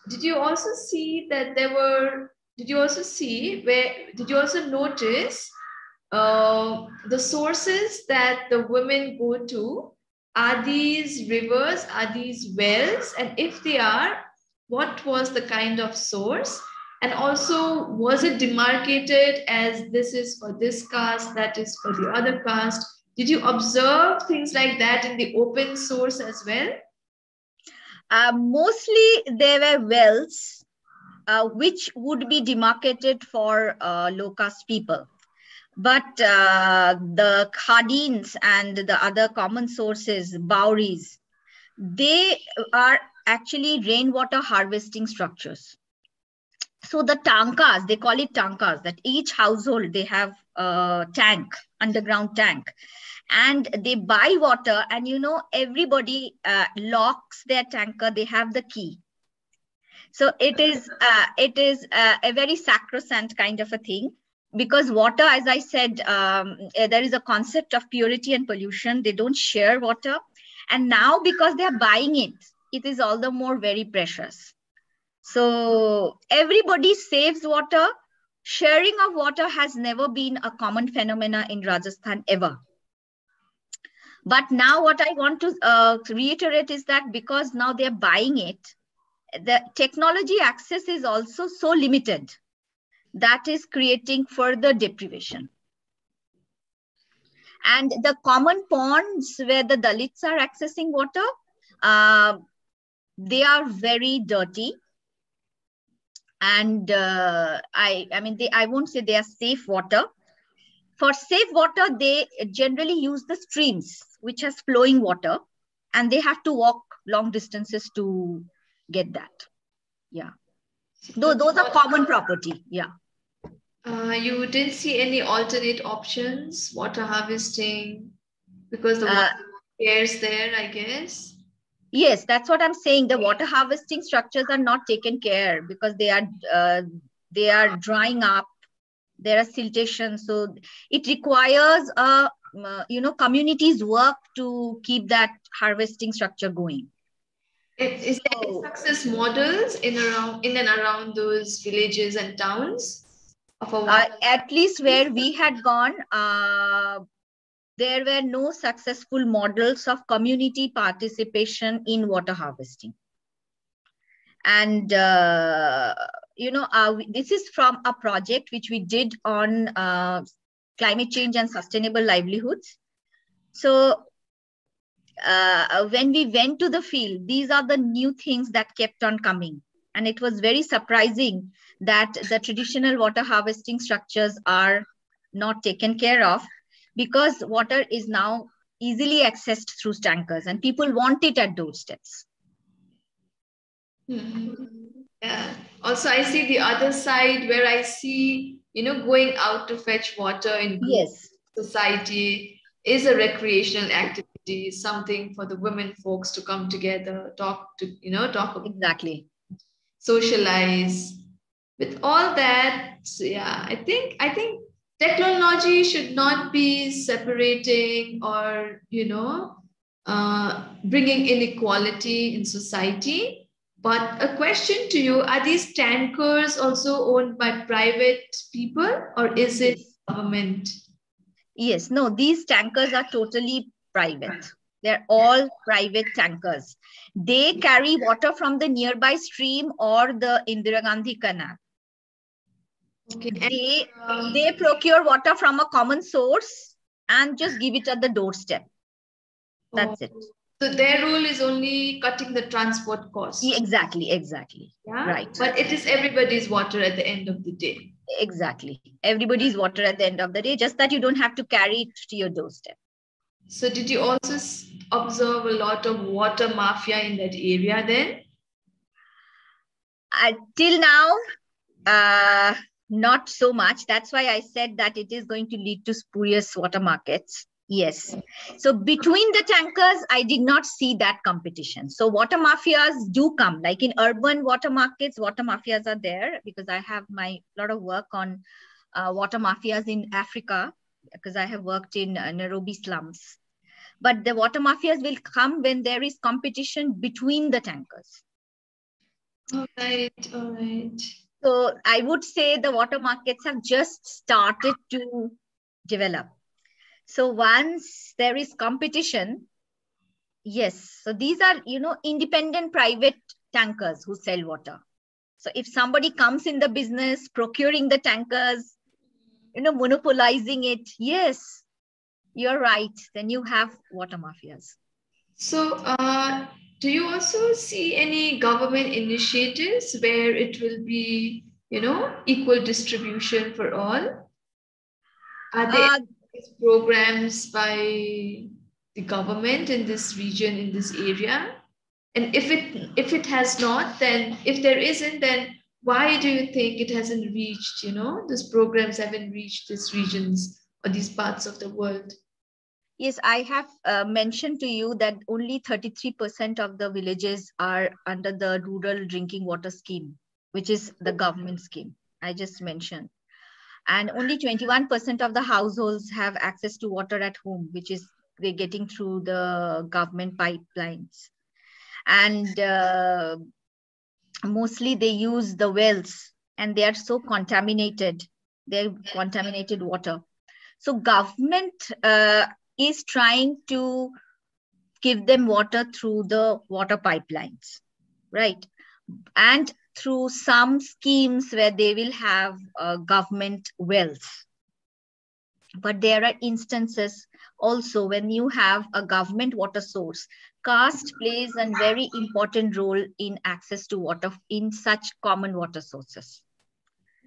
C: did you also see that there were, did you also see where, did you also notice uh, the sources that the women go to are these rivers, are these wells? And if they are, what was the kind of source? And also, was it demarcated as this is for this caste, that is for the other caste? Did you observe things like that in the open source as well?
E: Uh, mostly there were wells uh, which would be demarcated for uh, low caste people. But uh, the khadins and the other common sources, Bowries, they are actually rainwater harvesting structures. So the tankas, they call it tankas, that each household, they have a tank, underground tank. And they buy water and, you know, everybody uh, locks their tanker. They have the key. So it is, uh, it is uh, a very sacrosanct kind of a thing because water, as I said, um, eh, there is a concept of purity and pollution. They don't share water. And now because they're buying it, it is all the more very precious. So everybody saves water. Sharing of water has never been a common phenomena in Rajasthan ever. But now what I want to uh, reiterate is that because now they're buying it, the technology access is also so limited that is creating further deprivation. And the common ponds where the Dalits are accessing water, uh, they are very dirty. And uh, I, I mean, they, I won't say they are safe water. For safe water, they generally use the streams, which has flowing water, and they have to walk long distances to get that. Yeah. Though those are common property. Yeah.
C: Uh, you didn't see any alternate options, water harvesting, because the
E: Uh,
C: water is there, I guess.
E: Yes, that's what I'm saying. The water harvesting structures are not taken care because they are uh, they are drying up. There are siltation, so it requires a uh, you know communities work to keep that harvesting structure going.
C: Is is there
E: So-
C: success models in around in and around those villages and towns
E: Uh, at least where we had gone, uh, there were no successful models of community participation in water harvesting. And, uh, you know, uh, this is from a project which we did on uh, climate change and sustainable livelihoods. So, uh, when we went to the field, these are the new things that kept on coming. And it was very surprising that the traditional water harvesting structures are not taken care of because water is now easily accessed through tankers and people want it at doorsteps.
C: Mhm. Yeah. Also, I see the other side where I see, you know, going out to fetch water in
E: Yes,
C: society is a recreational activity, something for the women folks to come together, talk to, you know, talk about
E: exactly.
C: socialize with all that yeah i think i think technology should not be separating or you know uh, bringing inequality in society but a question to you are these tankers also owned by private people or is it government
E: Yes, no, these tankers are totally private. They're all private tankers. They carry water from the nearby stream or the Indira Gandhi Canal.
C: Okay and,
E: They they procure water from a common source and just give it at the doorstep. That's it.
C: so their role is only cutting the transport cost
E: Exactly, exactly,
C: Yeah.
E: right.
C: But it is everybody's water at the end of the day.
E: exactly. Everybody's water at the end of the day, just that you don't have to carry it to your doorstep.
C: So did you also observe a lot of water mafia in that area then?
E: Uh, till now, uh, not so much. That's why I said that it is going to lead to spurious water markets. Yes. So between the tankers, I did not see that competition. So water mafias do come, like in urban water markets, water mafias are there because I have my lot of work on uh, water mafias in Africa because I have worked in uh, Nairobi slums. But the water mafias will come when there is competition between the tankers.
C: All right, all right.
E: So I would say the water markets have just started to develop. So once there is competition, yes. So these are, you know, independent private tankers who sell water. So if somebody comes in the business procuring the tankers, you know, monopolizing it, yes, you're right. Then you have water mafias.
C: So uh, do you also see any government initiatives where it will be, you know, equal distribution for all? Are there uh, programs by the government in this region, in this area? And if it if it has not, then if there isn't, then why do you think it hasn't reached, you know, these programs haven't reached these regions or these parts of the world?
E: Yes, I have uh, mentioned to you that only 33% of the villages are under the rural drinking water scheme, which is the government scheme I just mentioned. And only 21% of the households have access to water at home, which is they're getting through the government pipelines. And uh, mostly they use the wells and they are so contaminated. They're contaminated water. So government uh, is trying to give them water through the water pipelines, right? And through some schemes where they will have uh, government wells. But there are instances also when you have a government water source, caste plays a very important role in access to water in such common water sources.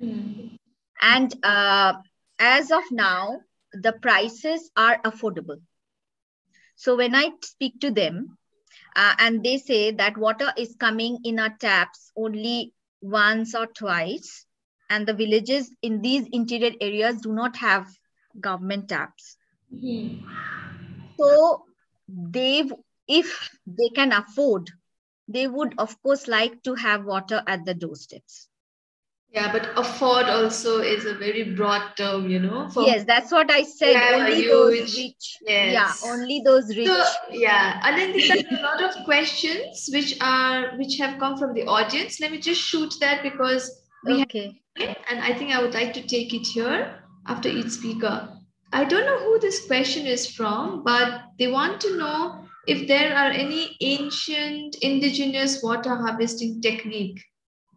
E: Mm. And uh, as of now, the prices are affordable. So when I speak to them, uh, and they say that water is coming in our taps only once or twice, and the villages in these interior areas do not have government taps. Mm-hmm. So they, if they can afford, they would of course like to have water at the doorsteps.
C: Yeah, but afford also is a very broad term, you know.
E: For yes, that's what I said. only huge, those rich. Yes. Yeah, only those rich. So,
C: yeah, and then there are a lot of questions which are which have come from the audience. Let me just shoot that because we okay. have, and I think I would like to take it here after each speaker. I don't know who this question is from, but they want to know if there are any ancient indigenous water harvesting technique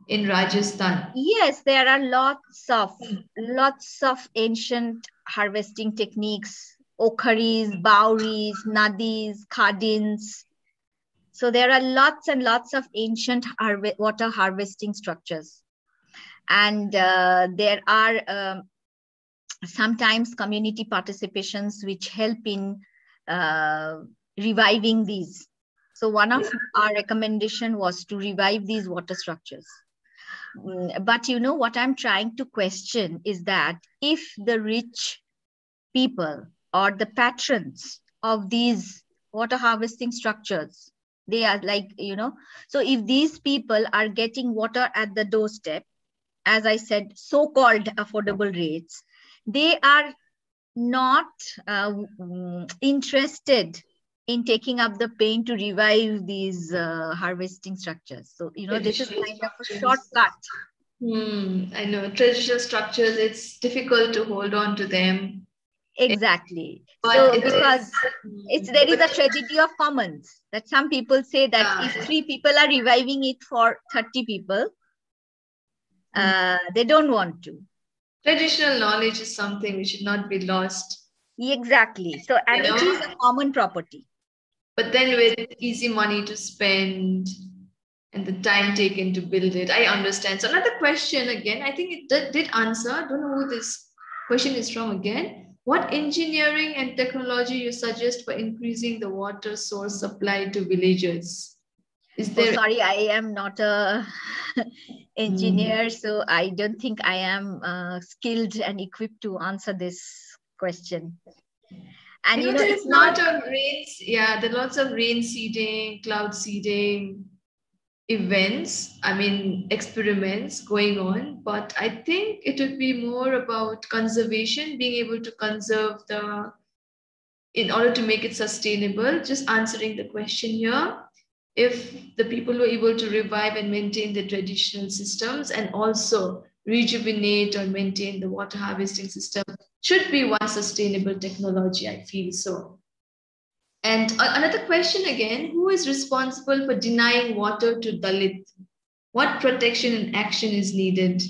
C: in Rajasthan?
E: Yes, there are lots of lots of ancient harvesting techniques, okharis, bauris, nadis, khadins. So there are lots and lots of ancient water harvesting structures. And uh, there are um, sometimes community participations which help in uh, reviving these. So one of our recommendation was to revive these water structures. Mm, but you know what i'm trying to question is that if the rich people or the patrons of these water harvesting structures they are like you know so if these people are getting water at the doorstep as i said so called affordable rates they are not uh, interested in taking up the pain to revive these uh, harvesting structures. So, you know, this is kind of a shortcut.
C: Hmm, I know traditional structures, it's difficult to hold on to them.
E: Exactly. But so because is, it's there is a tragedy of commons that some people say that yeah. if three people are reviving it for 30 people, hmm. uh, they don't want to.
C: Traditional knowledge is something which should not be lost.
E: Exactly. So, and you know? is a common property
C: but then with easy money to spend and the time taken to build it i understand. So another question again i think it did, did answer. I don't know who this question is from again. What engineering and technology you suggest for increasing the water source supply to villagers?
E: Is oh, there oh, sorry i am not a engineer mm. so i don't think i am uh, skilled and equipped to answer this question
C: and you, know, there's not on rains. Yeah, there are lots of rain seeding, cloud seeding events. I mean, experiments going on. But I think it would be more about conservation, being able to conserve the, in order to make it sustainable. Just answering the question here if the people were able to revive and maintain the traditional systems and also rejuvenate or maintain the water harvesting system should be one sustainable technology, I feel so. And another question again, who is responsible for denying water to Dalit? What protection and action is needed?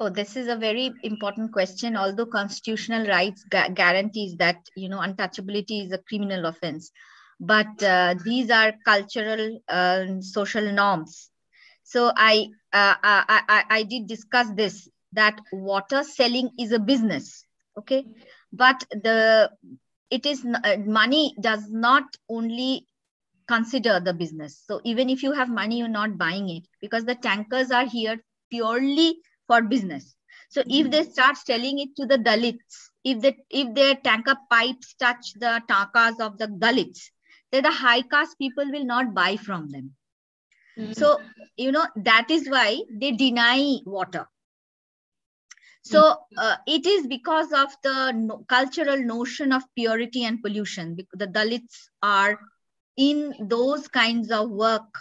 E: Oh, this is a very important question. Although constitutional rights gu guarantees that you know untouchability is a criminal offense, but uh, these are cultural uh, social norms. So I, uh, I, I I did discuss this that water selling is a business Okay, but the it is uh, money does not only consider the business. So even if you have money, you're not buying it because the tankers are here purely for business. So if they start selling it to the Dalits, if they if their tanker pipes touch the tankas of the Dalits, then the high caste people will not buy from them. Mm-hmm. So you know that is why they deny water. So mm-hmm. uh, it is because of the no cultural notion of purity and pollution. The Dalits are in those kinds of work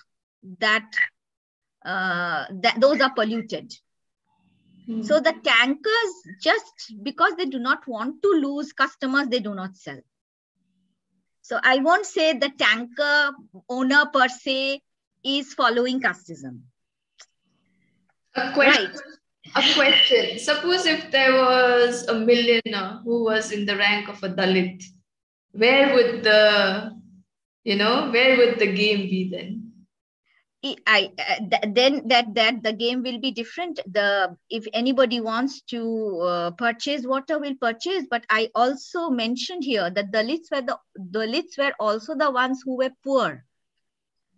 E: that uh, that those are polluted. Mm-hmm. So the tankers, just because they do not want to lose customers, they do not sell. So I won't say the tanker owner per se is following casteism.
C: A question. Right. A question. Suppose if there was a millionaire who was in the rank of a Dalit, where would the, you know, where would the game be then?
E: I uh, th- then that that the game will be different. The if anybody wants to uh, purchase water will purchase. But I also mentioned here that Dalits were the Dalits were also the ones who were poor.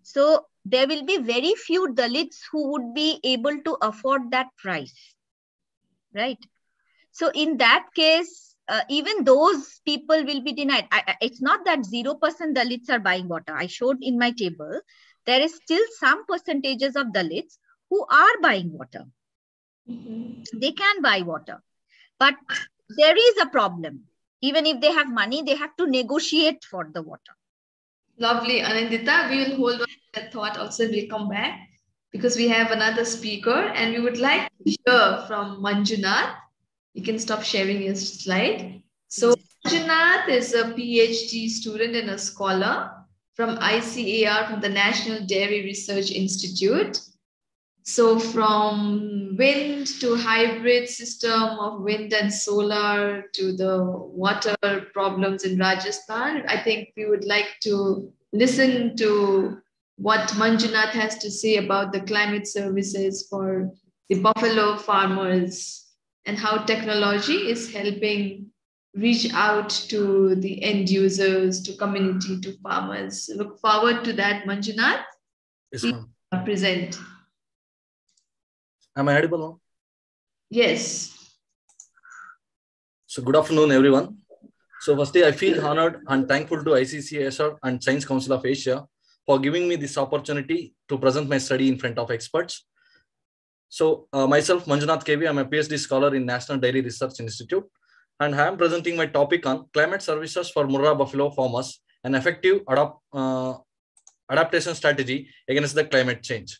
E: So there will be very few Dalits who would be able to afford that price, right? So in that case, uh, even those people will be denied. I, it's not that zero percent Dalits are buying water. I showed in my table there is still some percentages of Dalits who are buying water. Mm-hmm. They can buy water. But there is a problem. Even if they have money, they have to negotiate for the water.
C: Lovely. Anindita, we will hold on that thought also. We'll come back because we have another speaker and we would like to hear from Manjunath. You can stop sharing your slide. So Manjunath is a PhD student and a scholar from ICAR, from the National Dairy Research Institute. So from wind to hybrid system of wind and solar to the water problems in Rajasthan, I think we would like to listen to what Manjunath has to say about the climate services for the buffalo farmers and how technology is helping reach out to the end users, to community, to farmers. Look forward to that, Manjunath. Yes, present.
F: Am I audible now?
C: Yes.
F: So good afternoon, everyone. So firstly, I feel honored and thankful to ICSSR and Science Council of Asia for giving me this opportunity to present my study in front of experts. So uh, myself, Manjunath KV, I'm a PhD scholar in National Dairy Research Institute and I am presenting my topic on climate services for Murrah buffalo farmers, an effective adapt, uh, adaptation strategy against the climate change.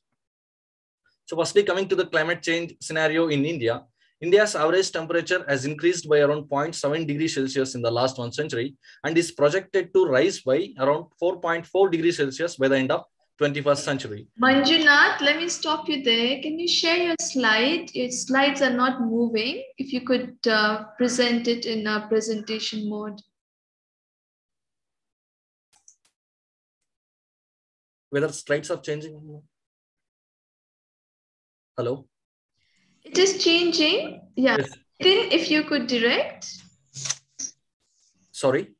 F: So firstly, coming to the climate change scenario in India, India's average temperature has increased by around 0.7 degrees Celsius in the last one century and is projected to rise by around 4.4 degrees Celsius by the end of 21st century.
C: Manjunath, let me stop you there. Can you share your slide? Your slides are not moving. If you could uh, present it in a presentation mode.
F: Whether slides are changing? Hello?
C: It is changing. Yeah. Yes. If you could direct.
F: Sorry?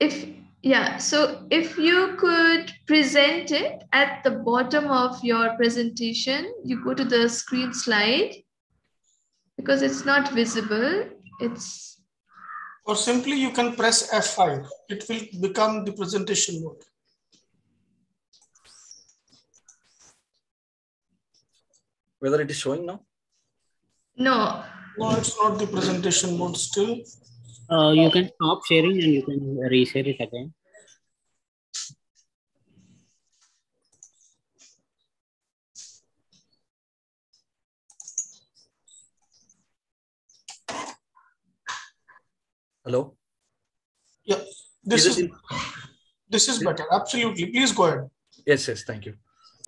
C: If yeah, so if you could present it at the bottom of your presentation, you go to the screen slide because it's not visible. It's
A: or simply you can press F5. It will become the presentation mode.
F: Whether it is showing now?
C: No.
A: No, it's not the presentation mode still.
B: Uh, you can stop sharing and you can reshare it again.
F: Hello?
A: Yeah, this is, is this is better. Absolutely. Please go ahead.
F: Yes, yes, thank you.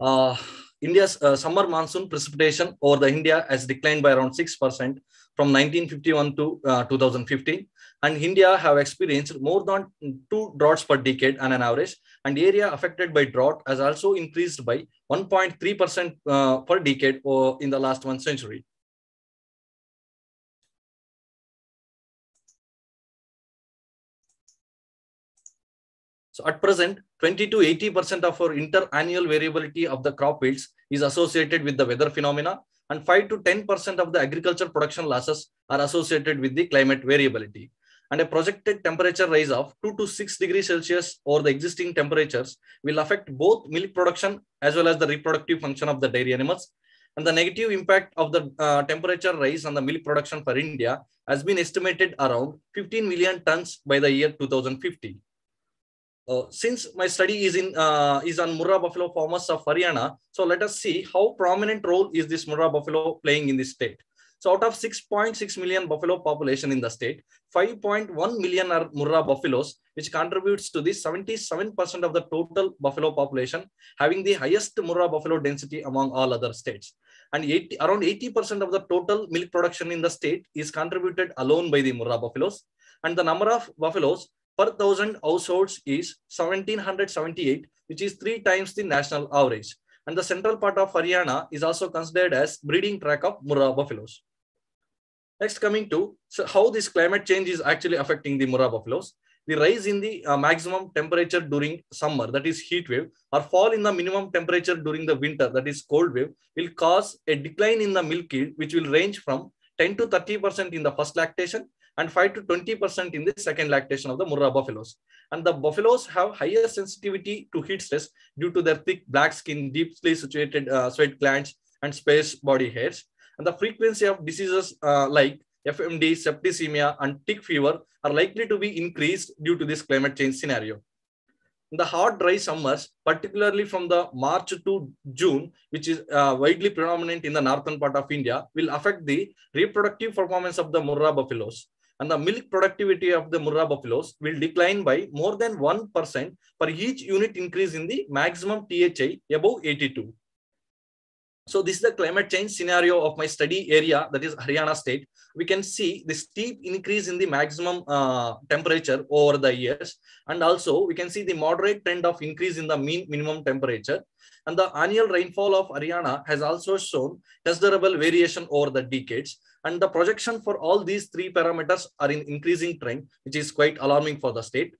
F: Uh, India's uh, summer monsoon precipitation over the India has declined by around 6% from 1951 to uh, 2015. And India have experienced more than two droughts per decade on an average. And area affected by drought has also increased by 1.3% uh, per decade or in the last one century. So at present, 20 to 80% of our inter-annual variability of the crop yields is associated with the weather phenomena and 5 to 10% of the agriculture production losses are associated with the climate variability. And a projected temperature rise of 2 to 6 degrees Celsius over the existing temperatures will affect both milk production as well as the reproductive function of the dairy animals. And the negative impact of the uh, temperature rise on the milk production for India has been estimated around 15 million tons by the year 2050. Uh, since my study is in uh, is on Murrah buffalo farmers of Haryana, so let us see how prominent role is this Murrah buffalo playing in this state. So out of 6.6 million buffalo population in the state, 5.1 million are Murrah buffaloes, which contributes to the 77% of the total buffalo population, having the highest Murrah buffalo density among all other states. And 80, around 80% of the total milk production in the state is contributed alone by the Murrah buffaloes. And the number of buffaloes per thousand households is 1778, which is three times the national average. And the central part of Haryana is also considered as breeding track of Murrah buffaloes. Next, coming to so how this climate change is actually affecting the Murrah buffaloes. The rise in the uh, maximum temperature during summer, that is heat wave, or fall in the minimum temperature during the winter, that is cold wave, will cause a decline in the milk yield, which will range from 10 to 30% in the first lactation and 5 to 20% in the second lactation of the Murrah buffaloes. And the buffaloes have higher sensitivity to heat stress due to their thick black skin, deeply situated uh, sweat glands, and sparse body hairs. And the frequency of diseases uh, like FMD, septicemia, and tick fever are likely to be increased due to this climate change scenario. In the hot, dry summers, particularly from the March to June, which is uh, widely predominant in the northern part of India, will affect the reproductive performance of the Murrah buffaloes and the milk productivity of the Murrah buffaloes will decline by more than 1% per each unit increase in the maximum THI above 82. So this is the climate change scenario of my study area, that is Haryana state. We can see the steep increase in the maximum uh, temperature over the years. And also we can see the moderate trend of increase in the mean minimum temperature. And the annual rainfall of Haryana has also shown considerable variation over the decades. And the projection for all these three parameters are in increasing trend, which is quite alarming for the state.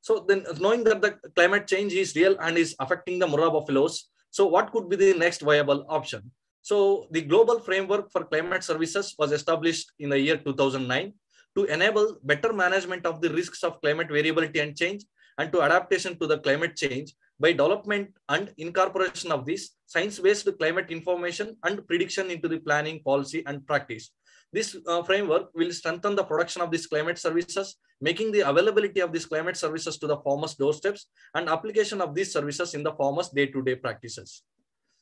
F: So then knowing that the climate change is real and is affecting the Murrah buffaloes, so what could be the next viable option? So the global framework for climate services was established in the year 2009 to enable better management of the risks of climate variability and change and to adaptation to the climate change by development and incorporation of this science-based climate information and prediction into the planning, policy, and practice. This uh, framework will strengthen the production of these climate services, making the availability of these climate services to the farmers' doorsteps and application of these services in the farmers' day-to-day -day practices.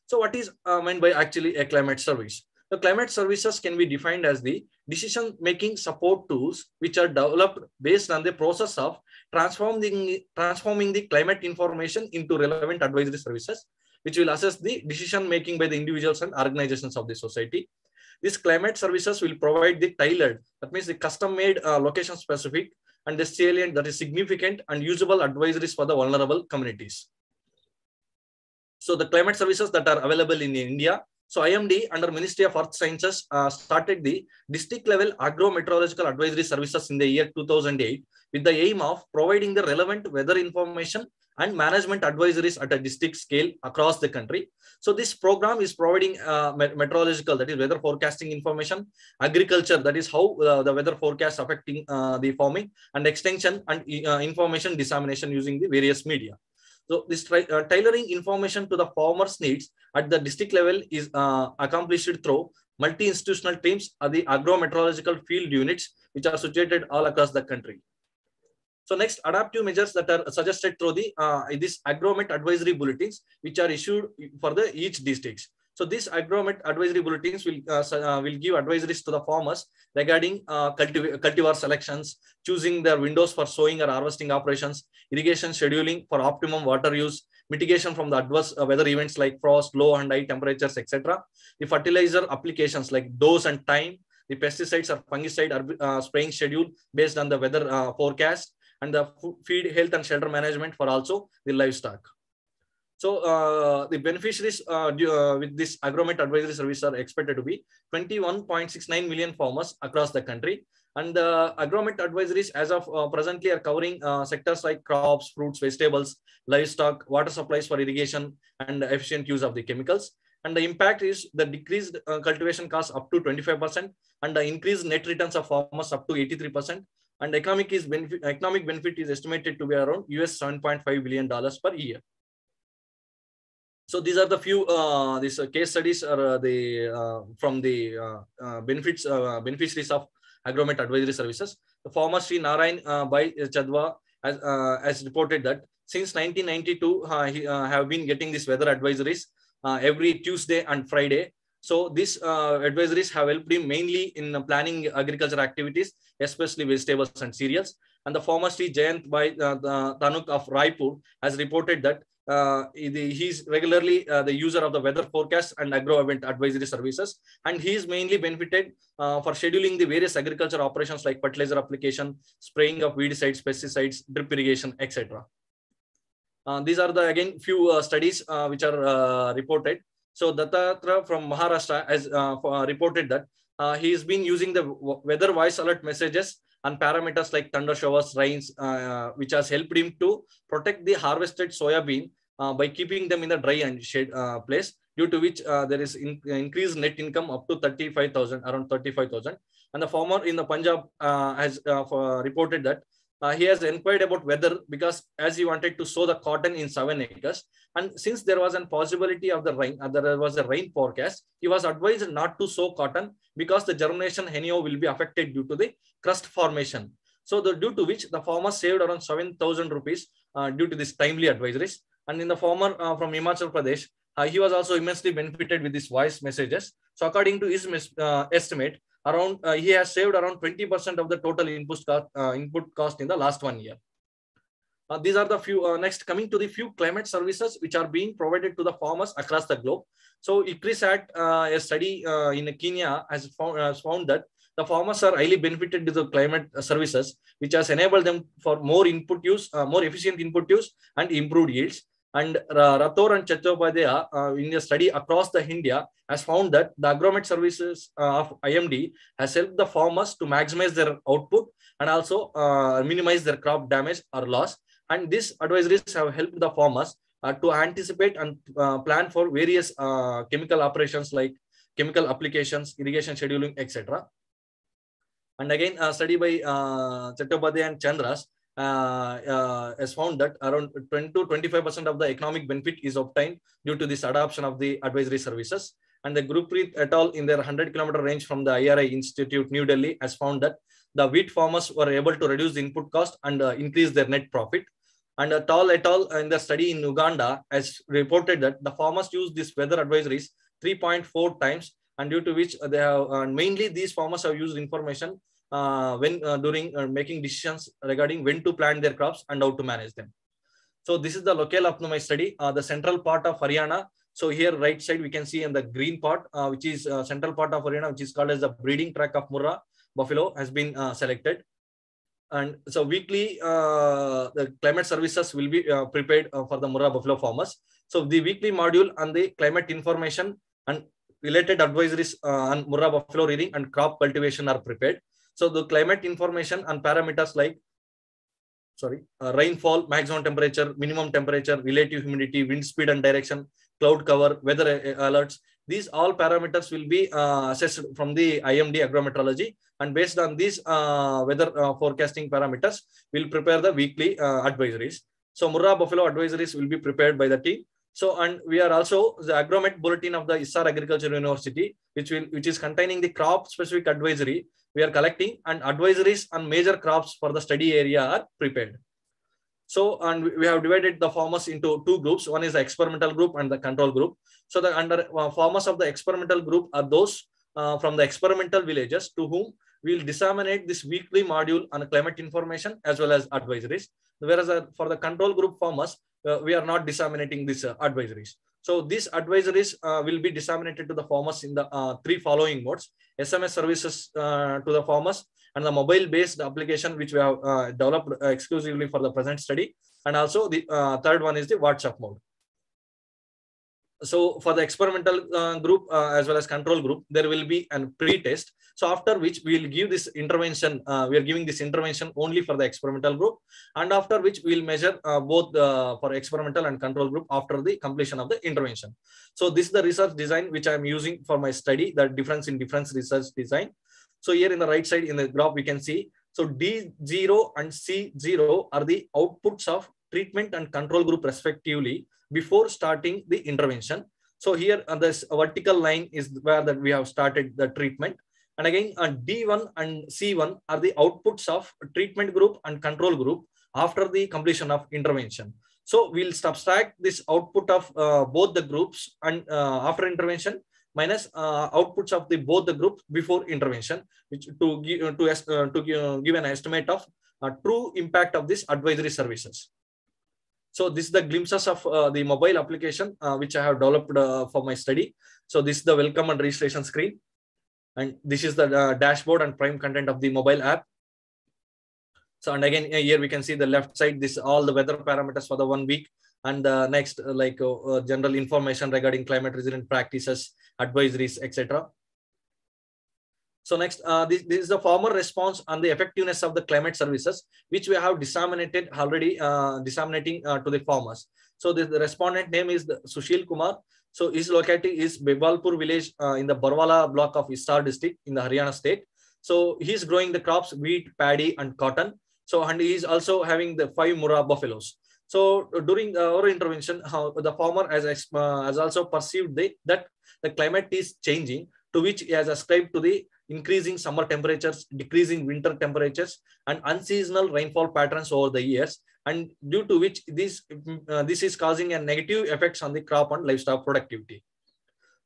F: So what is uh, meant by actually a climate service? The climate services can be defined as the decision-making support tools which are developed based on the process of transforming, transforming the climate information into relevant advisory services, which will assess the decision-making by the individuals and organizations of the society. These climate services will provide the tailored, that means the custom-made uh, location-specific and the salient that is significant and usable advisories for the vulnerable communities. So the climate services that are available in India so IMD under Ministry of Earth Sciences uh, started the district level agro-meteorological advisory services in the year 2008 with the aim of providing the relevant weather information and management advisories at a district scale across the country. So this program is providing uh, meteorological, that is weather forecasting information, agriculture, that is how uh, the weather forecast affecting uh, the farming, and extension and uh, information dissemination using the various media. So this uh, tailoring information to the farmers' needs at the district level is uh, accomplished through multi-institutional teams or the agro-meteorological field units, which are situated all across the country. So next, adaptive measures that are suggested through the uh, this agromet advisory bulletins, which are issued for the each districts. So these agromet advisory bulletins will uh, uh, will give advisories to the farmers regarding uh, cultiv cultivar selections, choosing their windows for sowing or harvesting operations, irrigation scheduling for optimum water use, mitigation from the adverse uh, weather events like frost, low and high temperatures, etc. The fertilizer applications like dose and time, the pesticides or fungicide uh, spraying schedule based on the weather uh, forecast, and the feed health and shelter management for also the livestock. So uh, the beneficiaries uh, uh, with this agromet advisory service are expected to be 21.69 million farmers across the country. And the agromet advisories as of uh, presently are covering uh, sectors like crops, fruits, vegetables, livestock, water supplies for irrigation, and efficient use of the chemicals. And the impact is the decreased uh, cultivation costs up to 25% and the increased net returns of farmers up to 83%. And economic is benefit, economic benefit is estimated to be around US 7.5 billion dollars per year. So these are the few uh, these uh, case studies are uh, the uh, from the uh, benefits beneficiaries of agromet advisory services. The former Sri Narayan by Chadwa has, has reported that since 1992 he have been getting these weather advisories every Tuesday and Friday. So these advisories have helped him mainly in planning agriculture activities, especially vegetables and cereals. And the former Sri Jayant by uh, Tanuk of Raipur has reported that uh, he's regularly uh, the user of the weather forecast and agromet advisory services. And he's mainly benefited uh, for scheduling the various agriculture operations like fertilizer application spraying of weedicides pesticides drip irrigation etc uh, these are the again few uh, studies uh, which are reported. So Dattatra from Maharashtra has reported that he has been using the weather voice alert messages and parameters like thunder showers, rains, uh, which has helped him to protect the harvested soya bean uh, by keeping them in the dry and shade uh, place, due to which uh, there is in, increased net income up to 35,000, around 35,000. And the farmer in the Punjab uh, has uh, reported that he has inquired about weather because as he wanted to sow the cotton in seven acres, and since there was a possibility of the rain, uh, there was a rain forecast, he was advised not to sow cotton because the germination anyhow will be affected due to the crust formation. So the, due to which the farmer saved around 7,000 rupees uh, due to this timely advisories. And in the farmer uh, from Himachal Pradesh, uh, he was also immensely benefited with these voice messages. So according to his uh, estimate, around uh, he has saved around 20% of the total input cost, input cost in the last one year. Uh, these are the few uh, next coming to the few climate services which are being provided to the farmers across the globe. So ICRISAT, uh, a study uh, in Kenya has found, has found that the farmers are highly benefited to the climate services, which has enabled them for more input use, uh, more efficient input use and improved yields. And uh, Rathore and Chattopadhyaya uh, in a study across the India has found that the agromet services of IMD has helped the farmers to maximize their output and also minimize their crop damage or loss and these advisories have helped the farmers uh, to anticipate and uh, plan for various uh, chemical operations like chemical applications, irrigation scheduling, etc. And again, a study by uh, and Chandras uh, uh, has found that around 20 to 25% of the economic benefit is obtained due to this adoption of the advisory services. And the Gurpreet et al. in their 100 kilometer range from the IARI Institute, New Delhi, has found that the wheat farmers were able to reduce the input cost and uh, increase their net profit. And uh, Tall et al. in the study in Uganda has reported that the farmers use these weather advisories 3.4 times, and due to which they have uh, mainly these farmers have used information uh, when uh, during uh, making decisions regarding when to plant their crops and how to manage them. So this is the locale optimized study, uh, the central part of Haryana. So here right side we can see in the green part, which is central part of Haryana, which is called as the breeding track of Murrah buffalo has been selected and so weekly, uh, the climate services will be uh, prepared uh, for the Murrah Buffalo farmers. So the weekly module on the climate information and related advisories on Murrah Buffalo rearing and crop cultivation are prepared. So the climate information and parameters like sorry, uh, rainfall, maximum temperature, minimum temperature, relative humidity, wind speed and direction, cloud cover, weather alerts, these all parameters will be uh, assessed from the IMD agrometeorology and based on these uh, weather uh, forecasting parameters, we'll prepare the weekly uh, advisories. So Murrah Buffalo advisories will be prepared by the team. So, and we are also the agromet bulletin of the Hisar Agriculture University, which will, which is containing the crop specific advisory we are collecting and advisories on major crops for the study area are prepared. So, and we have divided the farmers into two groups. One is the experimental group and the control group. So the under uh, farmers of the experimental group are those uh, from the experimental villages to whom we will disseminate this weekly module on climate information as well as advisories. Whereas uh, for the control group farmers, uh, we are not disseminating these uh, advisories. So these advisories uh, will be disseminated to the farmers in the three following modes. SMS services to the farmers, and the mobile based application which we have uh, developed uh, exclusively for the present study and also the uh, third one is the whatsapp mode so for the experimental uh, group uh, as well as control group, there will be a pre-test. So after which we will give this intervention, uh, we are giving this intervention only for the experimental group. And after which we will measure uh, both for experimental and control group after the completion of the intervention. So this is the research design which I am using for my study, the difference in difference research design. So here in the right side in the graph, we can see, so D0 and C0 are the outputs of treatment and control group respectively before starting the intervention. So here on uh, this vertical line is where that we have started the treatment. And again, uh, D1 and C1 are the outputs of treatment group and control group after the completion of intervention. So we'll subtract this output of uh, both the groups and uh, after intervention minus uh, outputs of the both the groups before intervention, which to give to, uh, to give an estimate of true impact of this advisory services. So this is the glimpses of uh, the mobile application uh, which I have developed uh, for my study. So this is the welcome and registration screen. And this is the uh, dashboard and prime content of the mobile app. So and again here we can see the left side, this all the weather parameters for the one week. And uh, next uh, like general information regarding climate resilient practices, advisories, etc. So next, uh, this, this is the former response on the effectiveness of the climate services, which we have disseminated already, uh, disseminating uh, to the farmers. So the, the, respondent name is the Sushil Kumar. So his locality is Bibalpur village uh, in the Barwala block of Hisar district in the Haryana state. So he's growing the crops, wheat, paddy, and cotton. So and he's also having the five Murrah buffaloes. So during our intervention, the farmer has, uh, has also perceived the, that the climate is changing, to which he has ascribed to the increasing summer temperatures, decreasing winter temperatures, and unseasonal rainfall patterns over the years, and due to which this, uh, this is causing a negative effects on the crop and livestock productivity.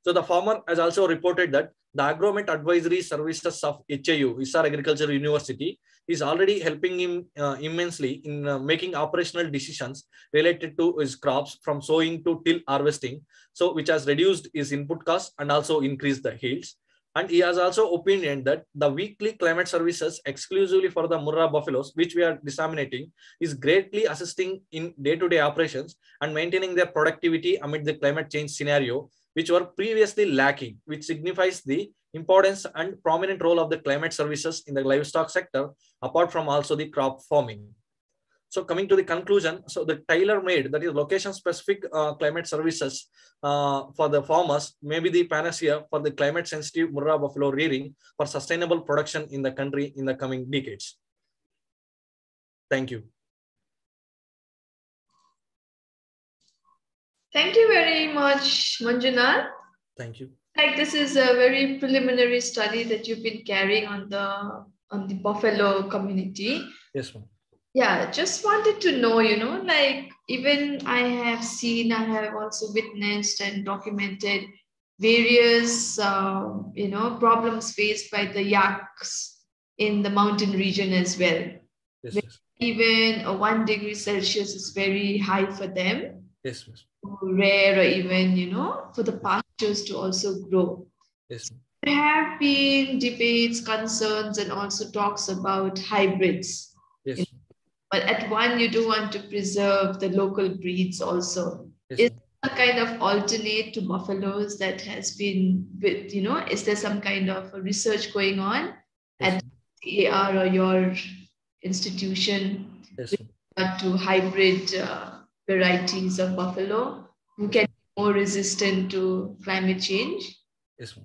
F: So the farmer has also reported that the Agromet Advisory Services of HAU, Hisar Agriculture University, is already helping him uh, immensely in uh, making operational decisions related to his crops from sowing to till harvesting. So which has reduced his input costs and also increased the yields. And he has also opined that the weekly climate services exclusively for the Murrah buffaloes, which we are disseminating, is greatly assisting in day-to-day -day operations and maintaining their productivity amid the climate change scenario, which were previously lacking, which signifies the importance and prominent role of the climate services in the livestock sector, apart from also the crop farming. So coming to the conclusion, so the tailor-made, that is location-specific uh, climate services uh, for the farmers may be the panacea for the climate-sensitive Murrah buffalo rearing for sustainable production in the country in the coming decades. Thank you.
C: Thank you very much, Manjunath.
F: Thank you.
C: Like this is a very preliminary study that you've been carrying on the on the buffalo community.
F: Yes, ma'am
C: yeah just wanted to know you know like even i have seen i have also witnessed and documented various uh, you know problems faced by the yaks in the mountain region as well.
F: Yes, yes.
C: even a one degree celsius is very high for them.
F: Yes, yes.
C: rare or even you know for the pastures to also grow.
F: Yes.
C: There have been debates concerns and also talks about hybrids but at one you do want to preserve the local breeds also
F: yes.
C: is a kind of alternate to buffaloes that has been with you know is there some kind of research going on
F: yes.
C: at AR or your institution
F: yes.
C: to hybrid uh, varieties of buffalo who can be more resistant to climate change
F: yes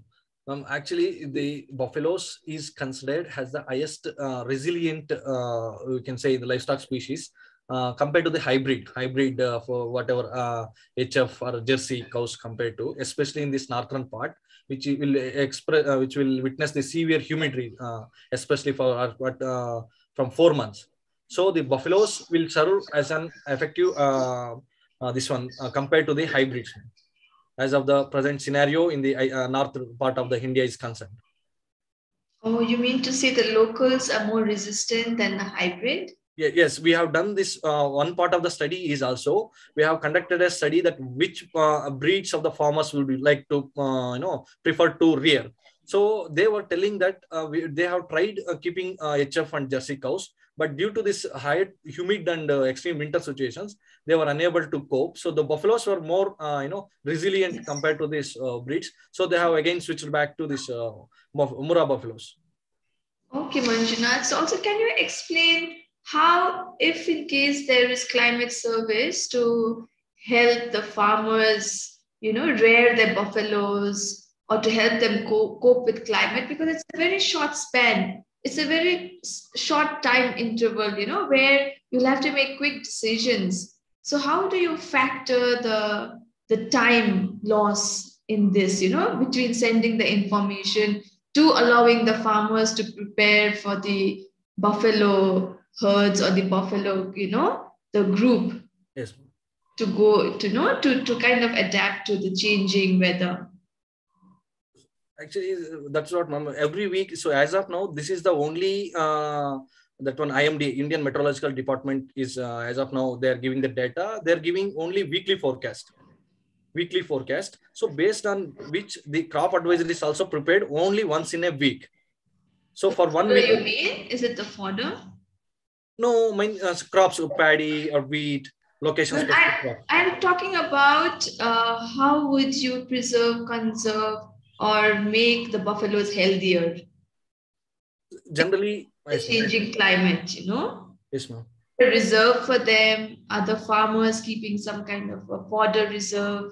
F: um, actually, the buffaloes is considered as the highest uh, resilient, uh, we can say, the livestock species uh, compared to the hybrid, hybrid uh, for whatever HF uh, or Jersey cows compared to, especially in this northern part, which will express, uh, which will witness the severe humidity, especially for what from four months. So the buffaloes will serve as an effective this one compared to the hybrids as of the present scenario in the uh, north part of the India is concerned.
C: Oh, you mean to say the locals are more resistant than the hybrid?
F: Yeah, yes, we have done this. Uh, one part of the study is also we have conducted a study that which uh, breeds of the farmers will be like to uh, you know prefer to rear. So they were telling that uh, we, they have tried uh, keeping HF and Jersey cows, but due to this high humid and uh, extreme winter situations, they were unable to cope. So the buffaloes were more, uh, you know, resilient compared to these uh, breeds. So they have again switched back to this uh, Murrah buffaloes.
C: Okay, Manjunath. So also, can you explain how, if in case there is climate service to help the farmers, you know, rear their buffaloes or to help them co- cope with climate? Because it's a very short span. It's a very short time interval, you know, where you'll have to make quick decisions. So how do you factor the the time loss in this, you know, between sending the information to allowing the farmers to prepare for the buffalo herds or the buffalo, you know, the group
F: Yes.
C: to go to know to, to kind of adapt to the changing weather.
F: Actually, that's what ma'am. Every week. So as of now, this is the only uh, that one IMD Indian Meteorological Department is uh, as of now they are giving the data. They are giving only weekly forecast. Weekly forecast. So based on which the crop advisory is also prepared only once in a week. So for one
C: What do you mean? Is it the fodder?
F: no, mine uh, crops paddy or wheat location
C: But. I'm talking about uh, how would you preserve, conserve, or make the buffaloes healthier?
F: Generally,
C: The changing climate, you know?
F: Yes, ma'am.
C: Reserve for them, other farmers keeping some kind of a fodder reserve.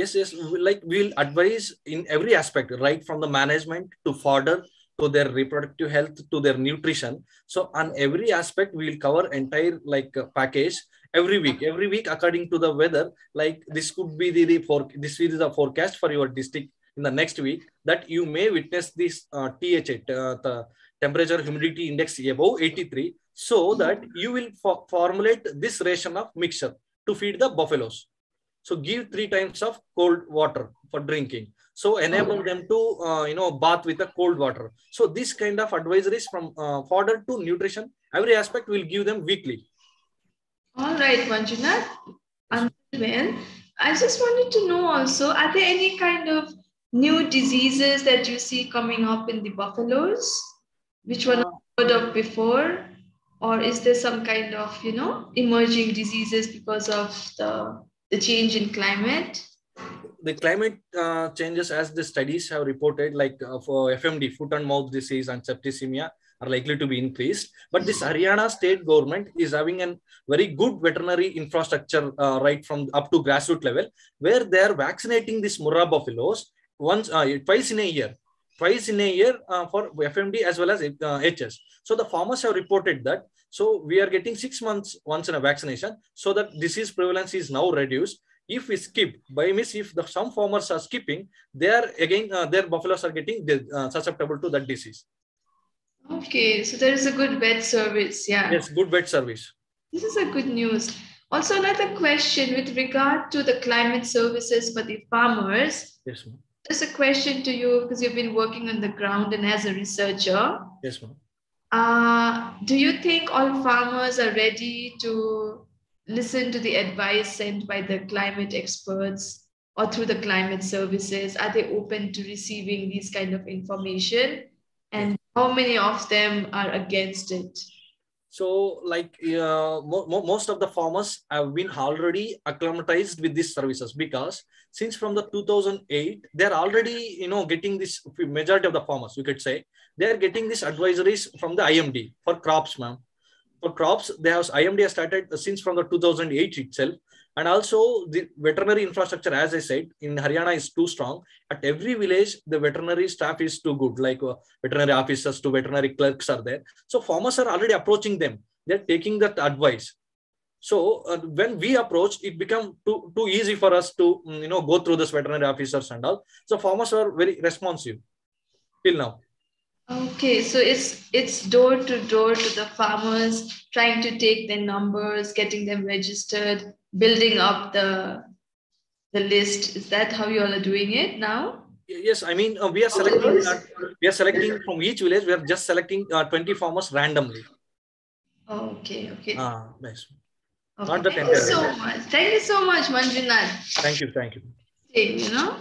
F: yes yes like we'll advise in every aspect right from the management to fodder to their reproductive health to their nutrition so on every aspect we'll cover entire like uh, package every week every week according to the weather like this could be the, the for this is the forecast for your district in the next week that you may witness this uh, THI, uh, the temperature humidity index above 83 so that you will fo- formulate this ration of mixture to feed the buffaloes so give three times of cold water for drinking. So enable them to uh, you know bath with the cold water. So this kind of advisories from uh, fodder to nutrition, every aspect will give them weekly.
C: All right, Manjunath. Well, I just wanted to know also, are there any kind of new diseases that you see coming up in the buffaloes, which were not heard of before? Or is there some kind of, you know, emerging diseases because of the, the change in climate?
F: The climate uh, changes as the studies have reported, like uh, for FMD, foot and mouth disease and septicemia are likely to be increased. But this Haryana state government is having a very good veterinary infrastructure uh, right from up to grassroots level, where they are vaccinating these Murrah buffaloes once, uh, twice in a year, twice in a year uh, for FMD as well as uh, HS. So the farmers have reported that. So we are getting six months once in a vaccination, so that disease prevalence is now reduced. If we skip, by means if the, some farmers are skipping, they are again uh, their buffaloes are getting uh, susceptible to that disease.
C: Okay, so there is a good vet service. Yeah.
F: Yes, good vet service.
C: This is a good news. Also, another question with regard to the climate services for the farmers.
F: Yes, ma'am.
C: Just a question to you because you've been working on the ground and as a researcher.
F: Yes, ma'am.
C: Uh, do you think all farmers are ready to listen to the advice sent by the climate experts or through the climate services? Are they open to receiving these kind of information? How many of them are against it?
F: So, like uh, mo- mo- most of the farmers have been already acclimatized with these services because since from the 2008, they're already you know getting this majority of the farmers, we could say, they're getting these advisories from the IMD for crops, ma'am. For crops, they have IMD has started since from the 2008 itself, and also the veterinary infrastructure, as I said, in Haryana is too strong. At every village, the veterinary staff is too good, like uh, veterinary officers to veterinary clerks are there. So farmers are already approaching them. They're taking that advice. So uh, when we approached, it became too, too easy for us to mm, you know go through this veterinary officers and all. So farmers are very responsive till now.
C: Okay, so it's it's door to door to the farmers, trying to take their numbers, getting them registered, building up the the list. Is that how you all are doing it now?
F: Yes, I mean uh, we are selecting. uh, we are selecting from each village. We are just selecting uh, 20 farmers randomly.
C: Okay, okay.
F: Ah, nice.
C: okay.
F: not the
C: Thank you so much. Thank you so much, Manjunath.
F: Thank you, thank you.
C: You know,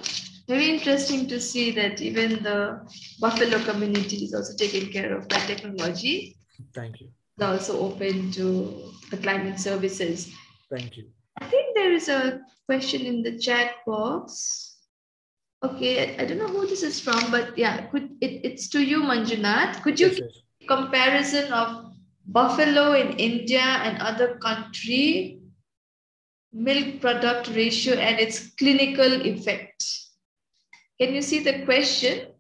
C: very interesting to see that even the buffalo community is also taken care of by technology.
F: Thank you.
C: Also open to the climate services.
F: Thank you.
C: I think there is a question in the chat box. Okay, I don't know who this is from, but yeah, could it, it's to you, Manjunath. Could you
F: Yes,
C: a comparison of buffalo in India and other country milk product ratio and its clinical effect? Can you see the question?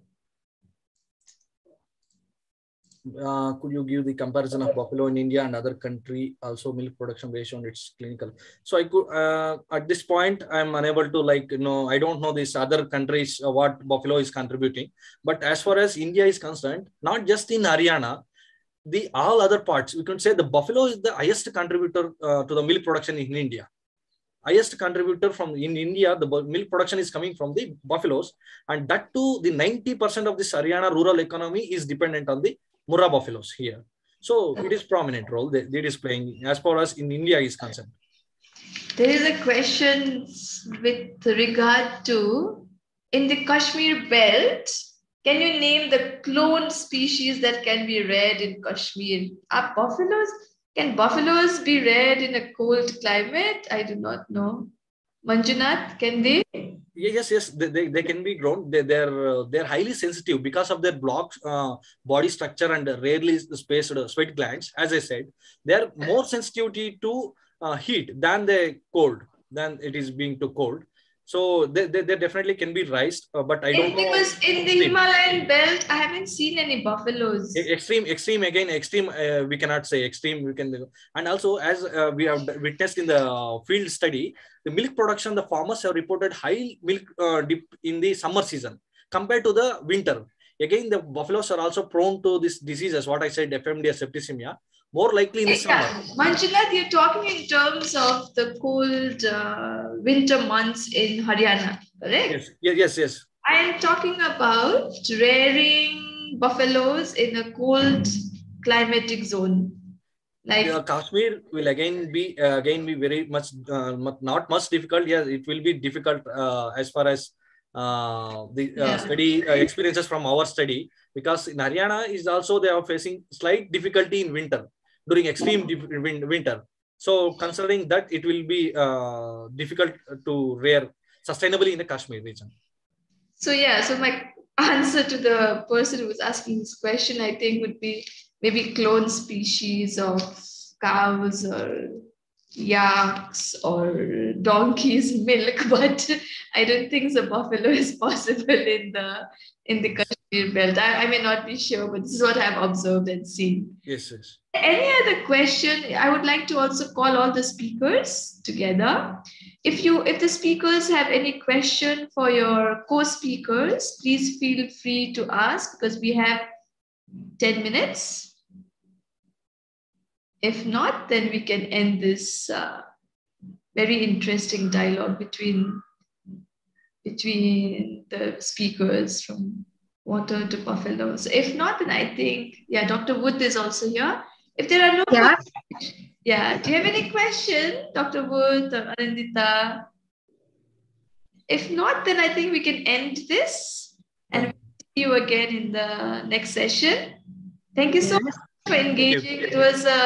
F: Uh, could you give the comparison of buffalo in India and other country also milk production based on its clinical? So I could uh, at this point I'm unable to like you know I don't know these other countries uh, what buffalo is contributing, but as far as India is concerned, not just in Haryana, the all other parts we can say the buffalo is the highest contributor uh, to the milk production in India. Highest contributor from in India, the milk production is coming from the buffaloes, and that too the 90% of this Haryana rural economy is dependent on the Murrah buffaloes here. So it is prominent role that it is playing as far as in India is concerned.
C: There is a question with regard to in the Kashmir belt. Can you name the cloned species that can be reared in Kashmir? Are buffaloes? Can buffaloes be reared in a cold climate? I do not know. Manjunath, can they?
F: Yes, yes, they, they, they can be grown. They, they're uh, they're highly sensitive because of their blocked uh, body structure and rarely spaced uh, sweat glands. As I said, they're more sensitivity to uh, heat than the cold than it is being too cold. So they, they, they definitely can be raised, uh, but I don't
C: In,
F: know.
C: because in the Himalayan belt, I haven't seen any buffaloes.
F: Extreme extreme again extreme uh, we cannot say extreme we can and also as uh, we have witnessed in the field study the milk production the farmers have reported high milk uh, dip in the summer season compared to the winter again the buffaloes are also prone to this disease as what i said fmd septicemia more likely in the summer
C: Yeah, Manjunath, you're talking in terms of the cold uh, winter months in Haryana, correct?
F: yes yes yes, yes.
C: I am talking about rearing buffaloes in a cold climatic zone. Like
F: Uh, Kashmir will again be uh, again be very much uh, not much difficult. Yes, it will be difficult uh, as far as uh, the uh,
C: Yeah.
F: study uh, experiences from our study because in Haryana is also they are facing slight difficulty in winter during extreme winter. So considering that, it will be uh, difficult to rear sustainably in the Kashmir region.
C: so yeah, so my answer to the person who was asking this question, I think, would be maybe clone species of cows or yaks or donkeys milk, but I don't think the buffalo is possible in the in the Kashmir belt. I, I may not be sure, but this is what I've observed and seen.
F: Yes, yes.
C: Any other question? I would like to also call all the speakers together. If you, if the speakers have any question for your co-speakers, please feel free to ask because we have 10 minutes. If not, then we can end this uh, very interesting dialogue between between the speakers from water to buffalo. So if not, then I think, yeah, Dr. Wut is also here. If there are no
D: Yeah.
C: yeah, do you have any question, Dr. Wut or Anindita? If not, then I think we can end this and we'll see you again in the next session. Thank you so much for engaging. It was a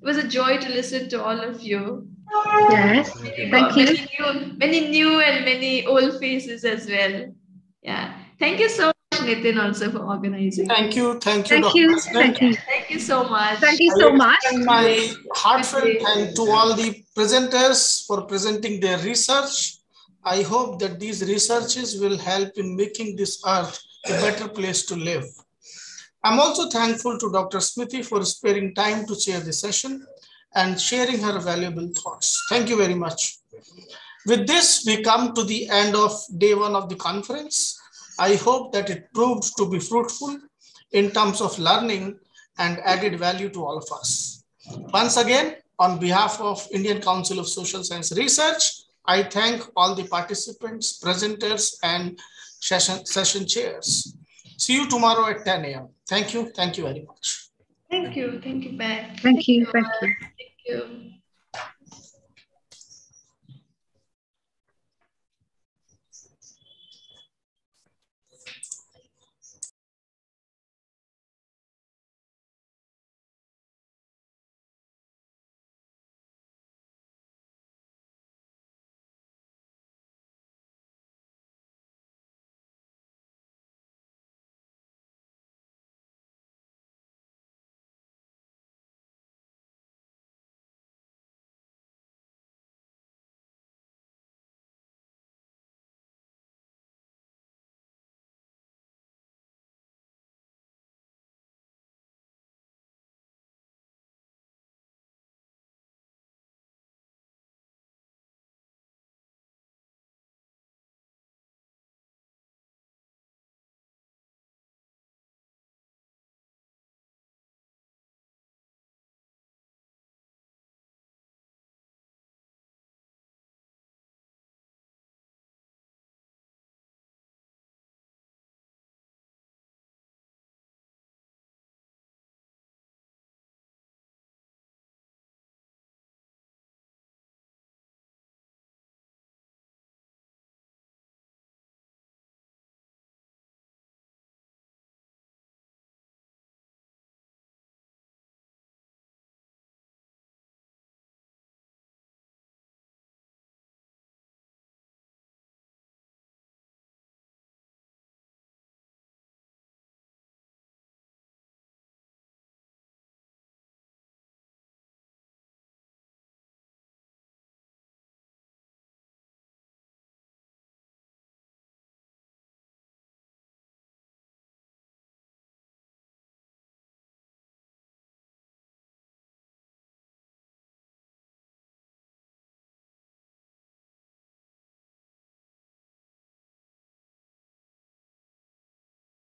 C: it was a joy to listen to all of you.
D: Yes.
F: Thank
D: Thank you.
C: Many new, many new and many old faces as well. Yeah. Thank you so much, Nitin, also for organizing.
A: Thank you. Thank you.
D: Thank
A: Dr.
D: you. Thank you.
C: Thank you so much.
D: Thank you
A: I
D: so much.
A: extend my heartfelt thanks to all the presenters for presenting their research. I hope that these researches will help in making this earth a better place to live. I'm also thankful to Dr. Smriti for sparing time to chair the session and sharing her valuable thoughts. Thank you very much. With this, we come to the end of day one of the conference. I hope that it proved to be fruitful in terms of learning and added value to all of us. Once again, on behalf of Indian Council of Social Science Research, I thank all the participants, presenters, and session, session chairs. See you tomorrow at 10 a.m. Thank you. Thank you very much.
C: Thank you. Thank you, Ben.
D: Thank you. Thank you.
C: Thank you.